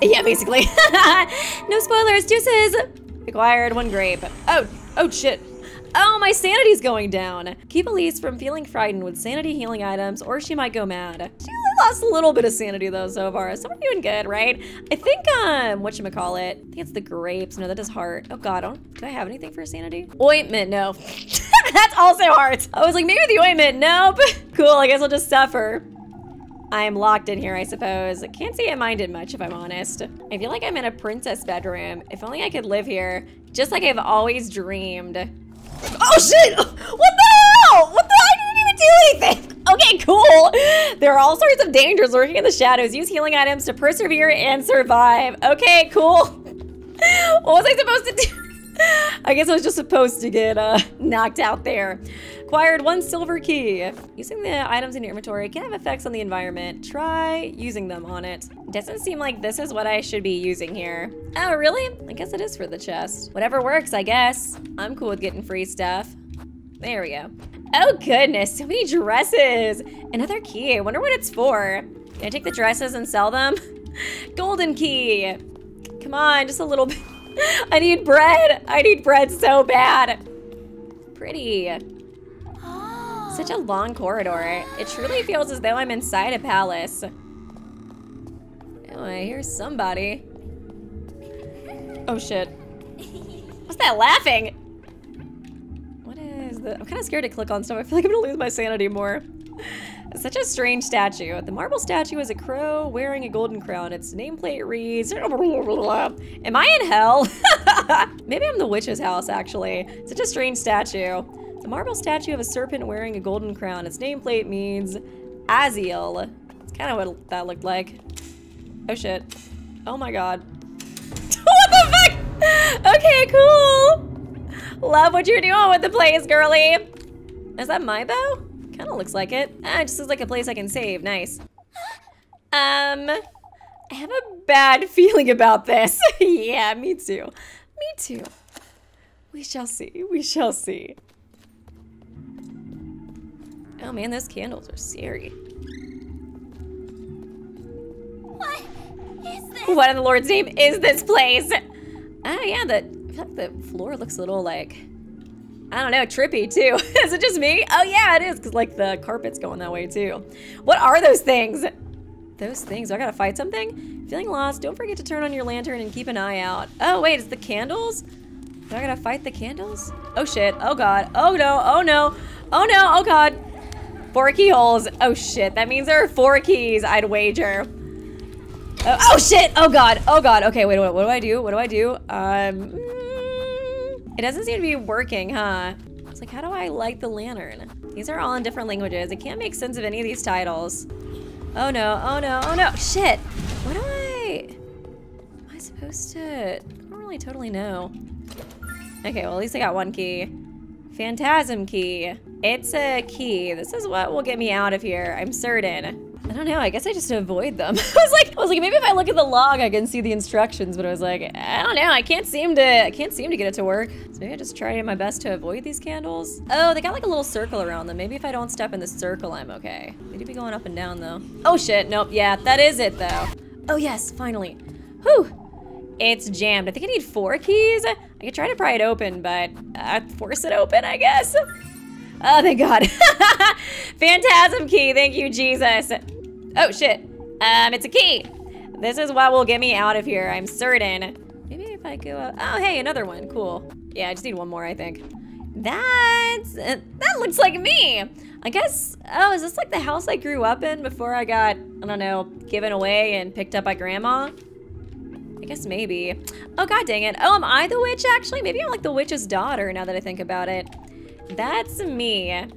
Yeah, basically. No spoilers, deuces. Acquired one grape. Oh, oh shit. Oh, my sanity's going down. Keep Elise from feeling frightened with sanity healing items or she might go mad. She lost a little bit of sanity though so far, so we're doing good, right? I think, um, whatchamacallit, I think it's the grapes. No, that does heart. Oh god, I do I have anything for sanity? Ointment, no. That's also heart. I was like, maybe the ointment, nope. cool, I guess I'll just suffer. I'm locked in here, I suppose. Can't say I minded much, if I'm honest. I feel like I'm in a princess bedroom. If only I could live here, just like I've always dreamed. Oh shit! What the hell? What the? I didn't even do anything. Okay, cool. There are all sorts of dangers lurking in the shadows. Use healing items to persevere and survive. Okay, cool. What was I supposed to do? I guess I was just supposed to get uh, knocked out there. Acquired one silver key. Using the items in your inventory can have effects on the environment. Try using them on it. Doesn't seem like this is what I should be using here. Oh, really? I guess it is for the chest. Whatever works, I guess. I'm cool with getting free stuff. There we go. Oh goodness, so many dresses. Another key, I wonder what it's for. Can I take the dresses and sell them? Golden key. Come on, just a little bit. I need bread. I need bread so bad. Pretty. Such a long corridor. It truly feels as though I'm inside a palace. Oh, I hear somebody. Oh shit. What's that laughing? What is the? I'm kind of scared to click on stuff. I feel like I'm gonna lose my sanity more. Such a strange statue. The marble statue is a crow wearing a golden crown. Its nameplate reads, Am I in hell? Maybe I'm the witch's house, actually. Such a strange statue. A marble statue of a serpent wearing a golden crown. Its nameplate means Aziel. It's kind of what that looked like. Oh shit. Oh my god. what the fuck? Okay, cool. Love what you're doing with the place, girly. Is that my bow? Kind of looks like it. Ah, it just looks like a place I can save. Nice. Um, I have a bad feeling about this. yeah, me too. Me too. We shall see. We shall see. Oh man, those candles are scary. What is this? What in the Lord's name is this place? Oh yeah, the, I feel like the floor looks a little like, I don't know, trippy too. is it just me? Oh yeah, it is, because like the carpet's going that way too. What are those things? Those things, do I gotta fight something? Feeling lost, don't forget to turn on your lantern and keep an eye out. Oh wait, it's the candles? Do I gotta fight the candles? Oh shit, oh god, oh no, oh no, oh no, oh god. Four keyholes, oh shit, that means there are four keys, I'd wager. Oh, oh shit! Oh god! Oh god! Okay, wait, wait, what do I do? What do I do? Um, it doesn't seem to be working, huh? It's like, how do I light the lantern? These are all in different languages. I can't make sense of any of these titles. Oh no! Oh no! Oh no! Shit! What do I? Am I supposed to? I don't really totally know. Okay, well at least I got one key. Phantasm key. It's a key. This is what will get me out of here. I'm certain. I don't know. I guess I just avoid them. I was like, I was like, maybe if I look at the log, I can see the instructions. But I was like, I don't know. I can't seem to. I can't seem to get it to work. So maybe I just try my best to avoid these candles. Oh, they got like a little circle around them. Maybe if I don't step in the circle, I'm okay. They do be going up and down though. Oh shit. Nope. Yeah, that is it though. Oh yes, finally. Whew. It's jammed. I think I need four keys. I could try to pry it open, but uh, force it open, I guess. Oh, thank God. Phantasm key. Thank you, Jesus. Oh, shit. Um, it's a key. This is what will get me out of here, I'm certain. Maybe if I go up. Oh, hey, another one. Cool. Yeah, I just need one more, I think. That's, uh, that looks like me. I guess, oh, is this like the house I grew up in before I got, I don't know, given away and picked up by grandma? I guess maybe. Oh, god dang it. Oh, am I the witch, actually? Maybe I'm like the witch's daughter, now that I think about it. That's me. I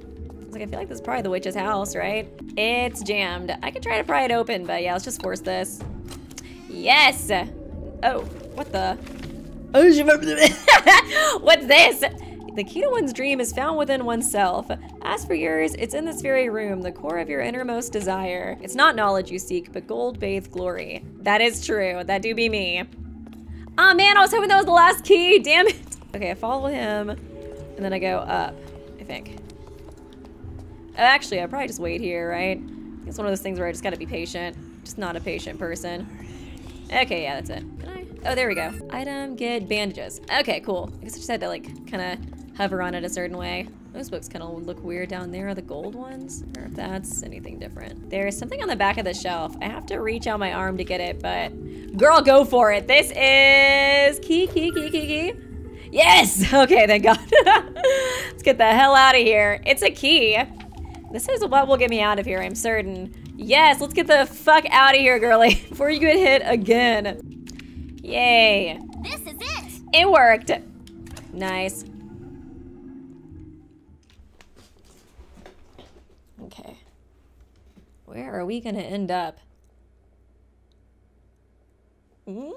like, I feel like this is probably the witch's house, right? It's jammed. I could try to pry it open, but yeah, let's just force this. Yes! Oh, what the? What's this? The key to one's dream is found within oneself. As for yours, it's in this very room, the core of your innermost desire. It's not knowledge you seek, but gold-bathed glory. That is true. That do be me. Oh man, I was hoping that was the last key. Damn it. Okay, I follow him, and then I go up, I think. Oh, actually, I probably just wait here, right? It's one of those things where I just gotta be patient. Just not a patient person. Okay, yeah, that's it. Can I? Oh, there we go. Item, get bandages. Okay, cool. I guess I just had to like kind of hover on it a certain way. Those books kind of look weird down there, Are the gold ones, or if that's anything different. There's something on the back of the shelf. I have to reach out my arm to get it, but girl, go for it. This is key, key, key, key, key. Yes! Okay, thank God. Let's get the hell out of here. It's a key. This is what will get me out of here, I'm certain. Yes, let's get the fuck out of here, girly, before you get hit again. Yay. This is it. It worked. Nice. Okay. Where are we gonna end up? Hmm?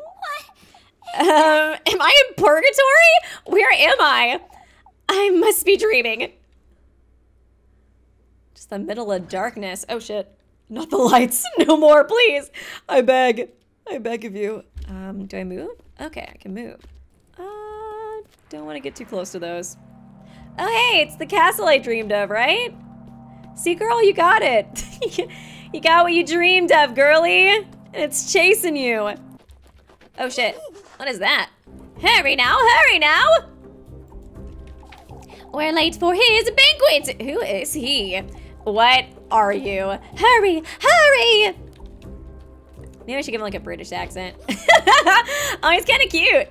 Um, am I in purgatory? Where am I? I must be dreaming. Just the middle of darkness. Oh shit. Not the lights. No more, please. I beg. I beg of you. Um, do I move? Okay, I can move. Uh, don't want to get too close to those. Oh, hey, it's the castle I dreamed of, right? See, girl, you got it. you got what you dreamed of, girly. And it's chasing you. Oh, shit. What is that? Hurry now, hurry now! We're late for his banquet! Who is he? What are you? Hurry, hurry! Maybe I should give him like a British accent. oh, he's kind of cute.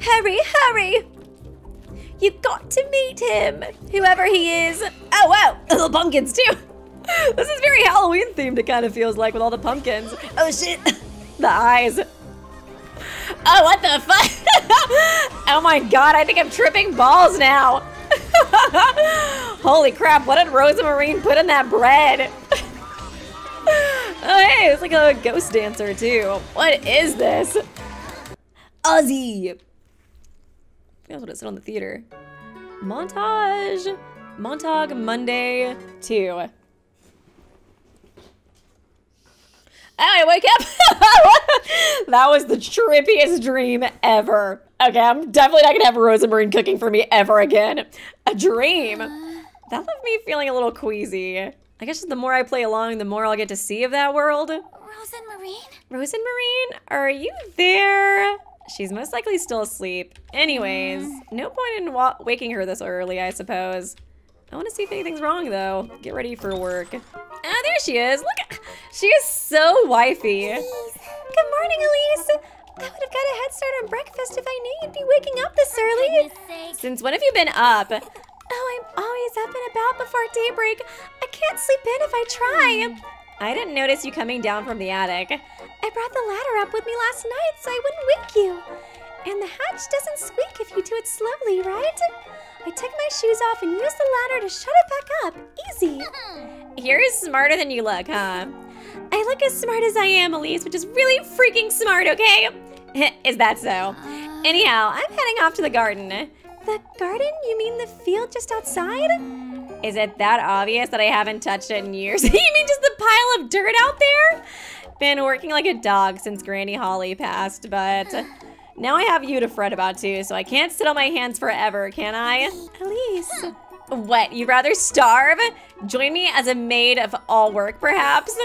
Hurry, hurry! You got to meet him, whoever he is. Oh, wow, little pumpkins too. This is very Halloween themed, it kind of feels like, with all the pumpkins. Oh shit, the eyes. Oh, what the fuck? oh my god, I think I'm tripping balls now. Holy crap, what did Rosa Marine put in that bread? oh, hey, it's like a ghost dancer, too. What is this? Ozzy. That's what it said on the theater. Montage. Montag Monday 2. Oh, I wake up. that was the trippiest dream ever. Okay, I'm definitely not gonna have Rosa Marine cooking for me ever again. A dream. Uh. That left me feeling a little queasy. I guess the more I play along, the more I'll get to see of that world. Rosen Marine? Rozenmarine, are you there? She's most likely still asleep. Anyways, mm. no point in wa waking her this early, I suppose. I want to see if anything's wrong, though. Get ready for work. Ah, there she is. Look, at, she is so wifey. Good morning, Elise. I would have got a head start on breakfast if I knew you'd be waking up this early. Since when have you been up? Oh, I'm always up and about before daybreak. I can't sleep in if I try. I didn't notice you coming down from the attic. I brought the ladder up with me last night so I wouldn't wake you. And the hatch doesn't squeak if you do it slowly, right? I took my shoes off and used the ladder to shut it back up. Easy. You're smarter than you look, huh? I look as smart as I am, Elise, which is really freaking smart, okay? is that so? Uh. Anyhow, I'm heading off to the garden. The garden? You mean the field just outside? Is it that obvious that I haven't touched it in years? you mean just the pile of dirt out there? Been working like a dog since Granny Holly passed, but now I have you to fret about too, so I can't sit on my hands forever, can I? Elise. What, you'd rather starve? Join me as a maid of all work, perhaps?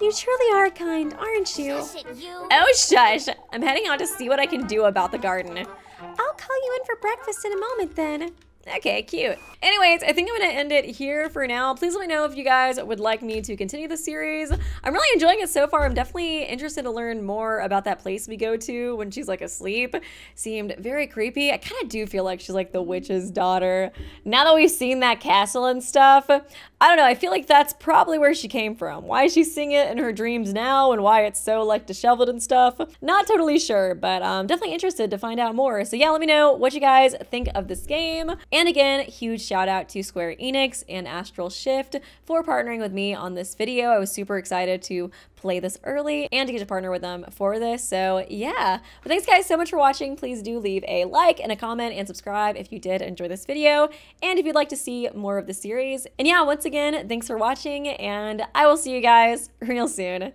You truly are kind, aren't you? Shush it, you. Oh, shush. I'm heading out to see what I can do about the garden. I'll call you in for breakfast in a moment then. Okay, cute. Anyways, I think I'm gonna end it here for now. Please let me know if you guys would like me to continue the series. I'm really enjoying it so far. I'm definitely interested to learn more about that place we go to when she's like asleep. Seemed very creepy. I kind of do feel like she's like the witch's daughter. Now that we've seen that castle and stuff, I don't know. I feel like that's probably where she came from. Why is she seeing it in her dreams now and why it's so like disheveled and stuff? Not totally sure, but I'm definitely interested to find out more. So yeah, let me know what you guys think of this game. And again, huge shout out to Square Enix and Astral Shift for partnering with me on this video. I was super excited to play this early and to get to partner with them for this. So yeah, but thanks guys so much for watching. Please do leave a like and a comment and subscribe if you did enjoy this video and if you'd like to see more of the series. And yeah, once again, thanks for watching and I will see you guys real soon.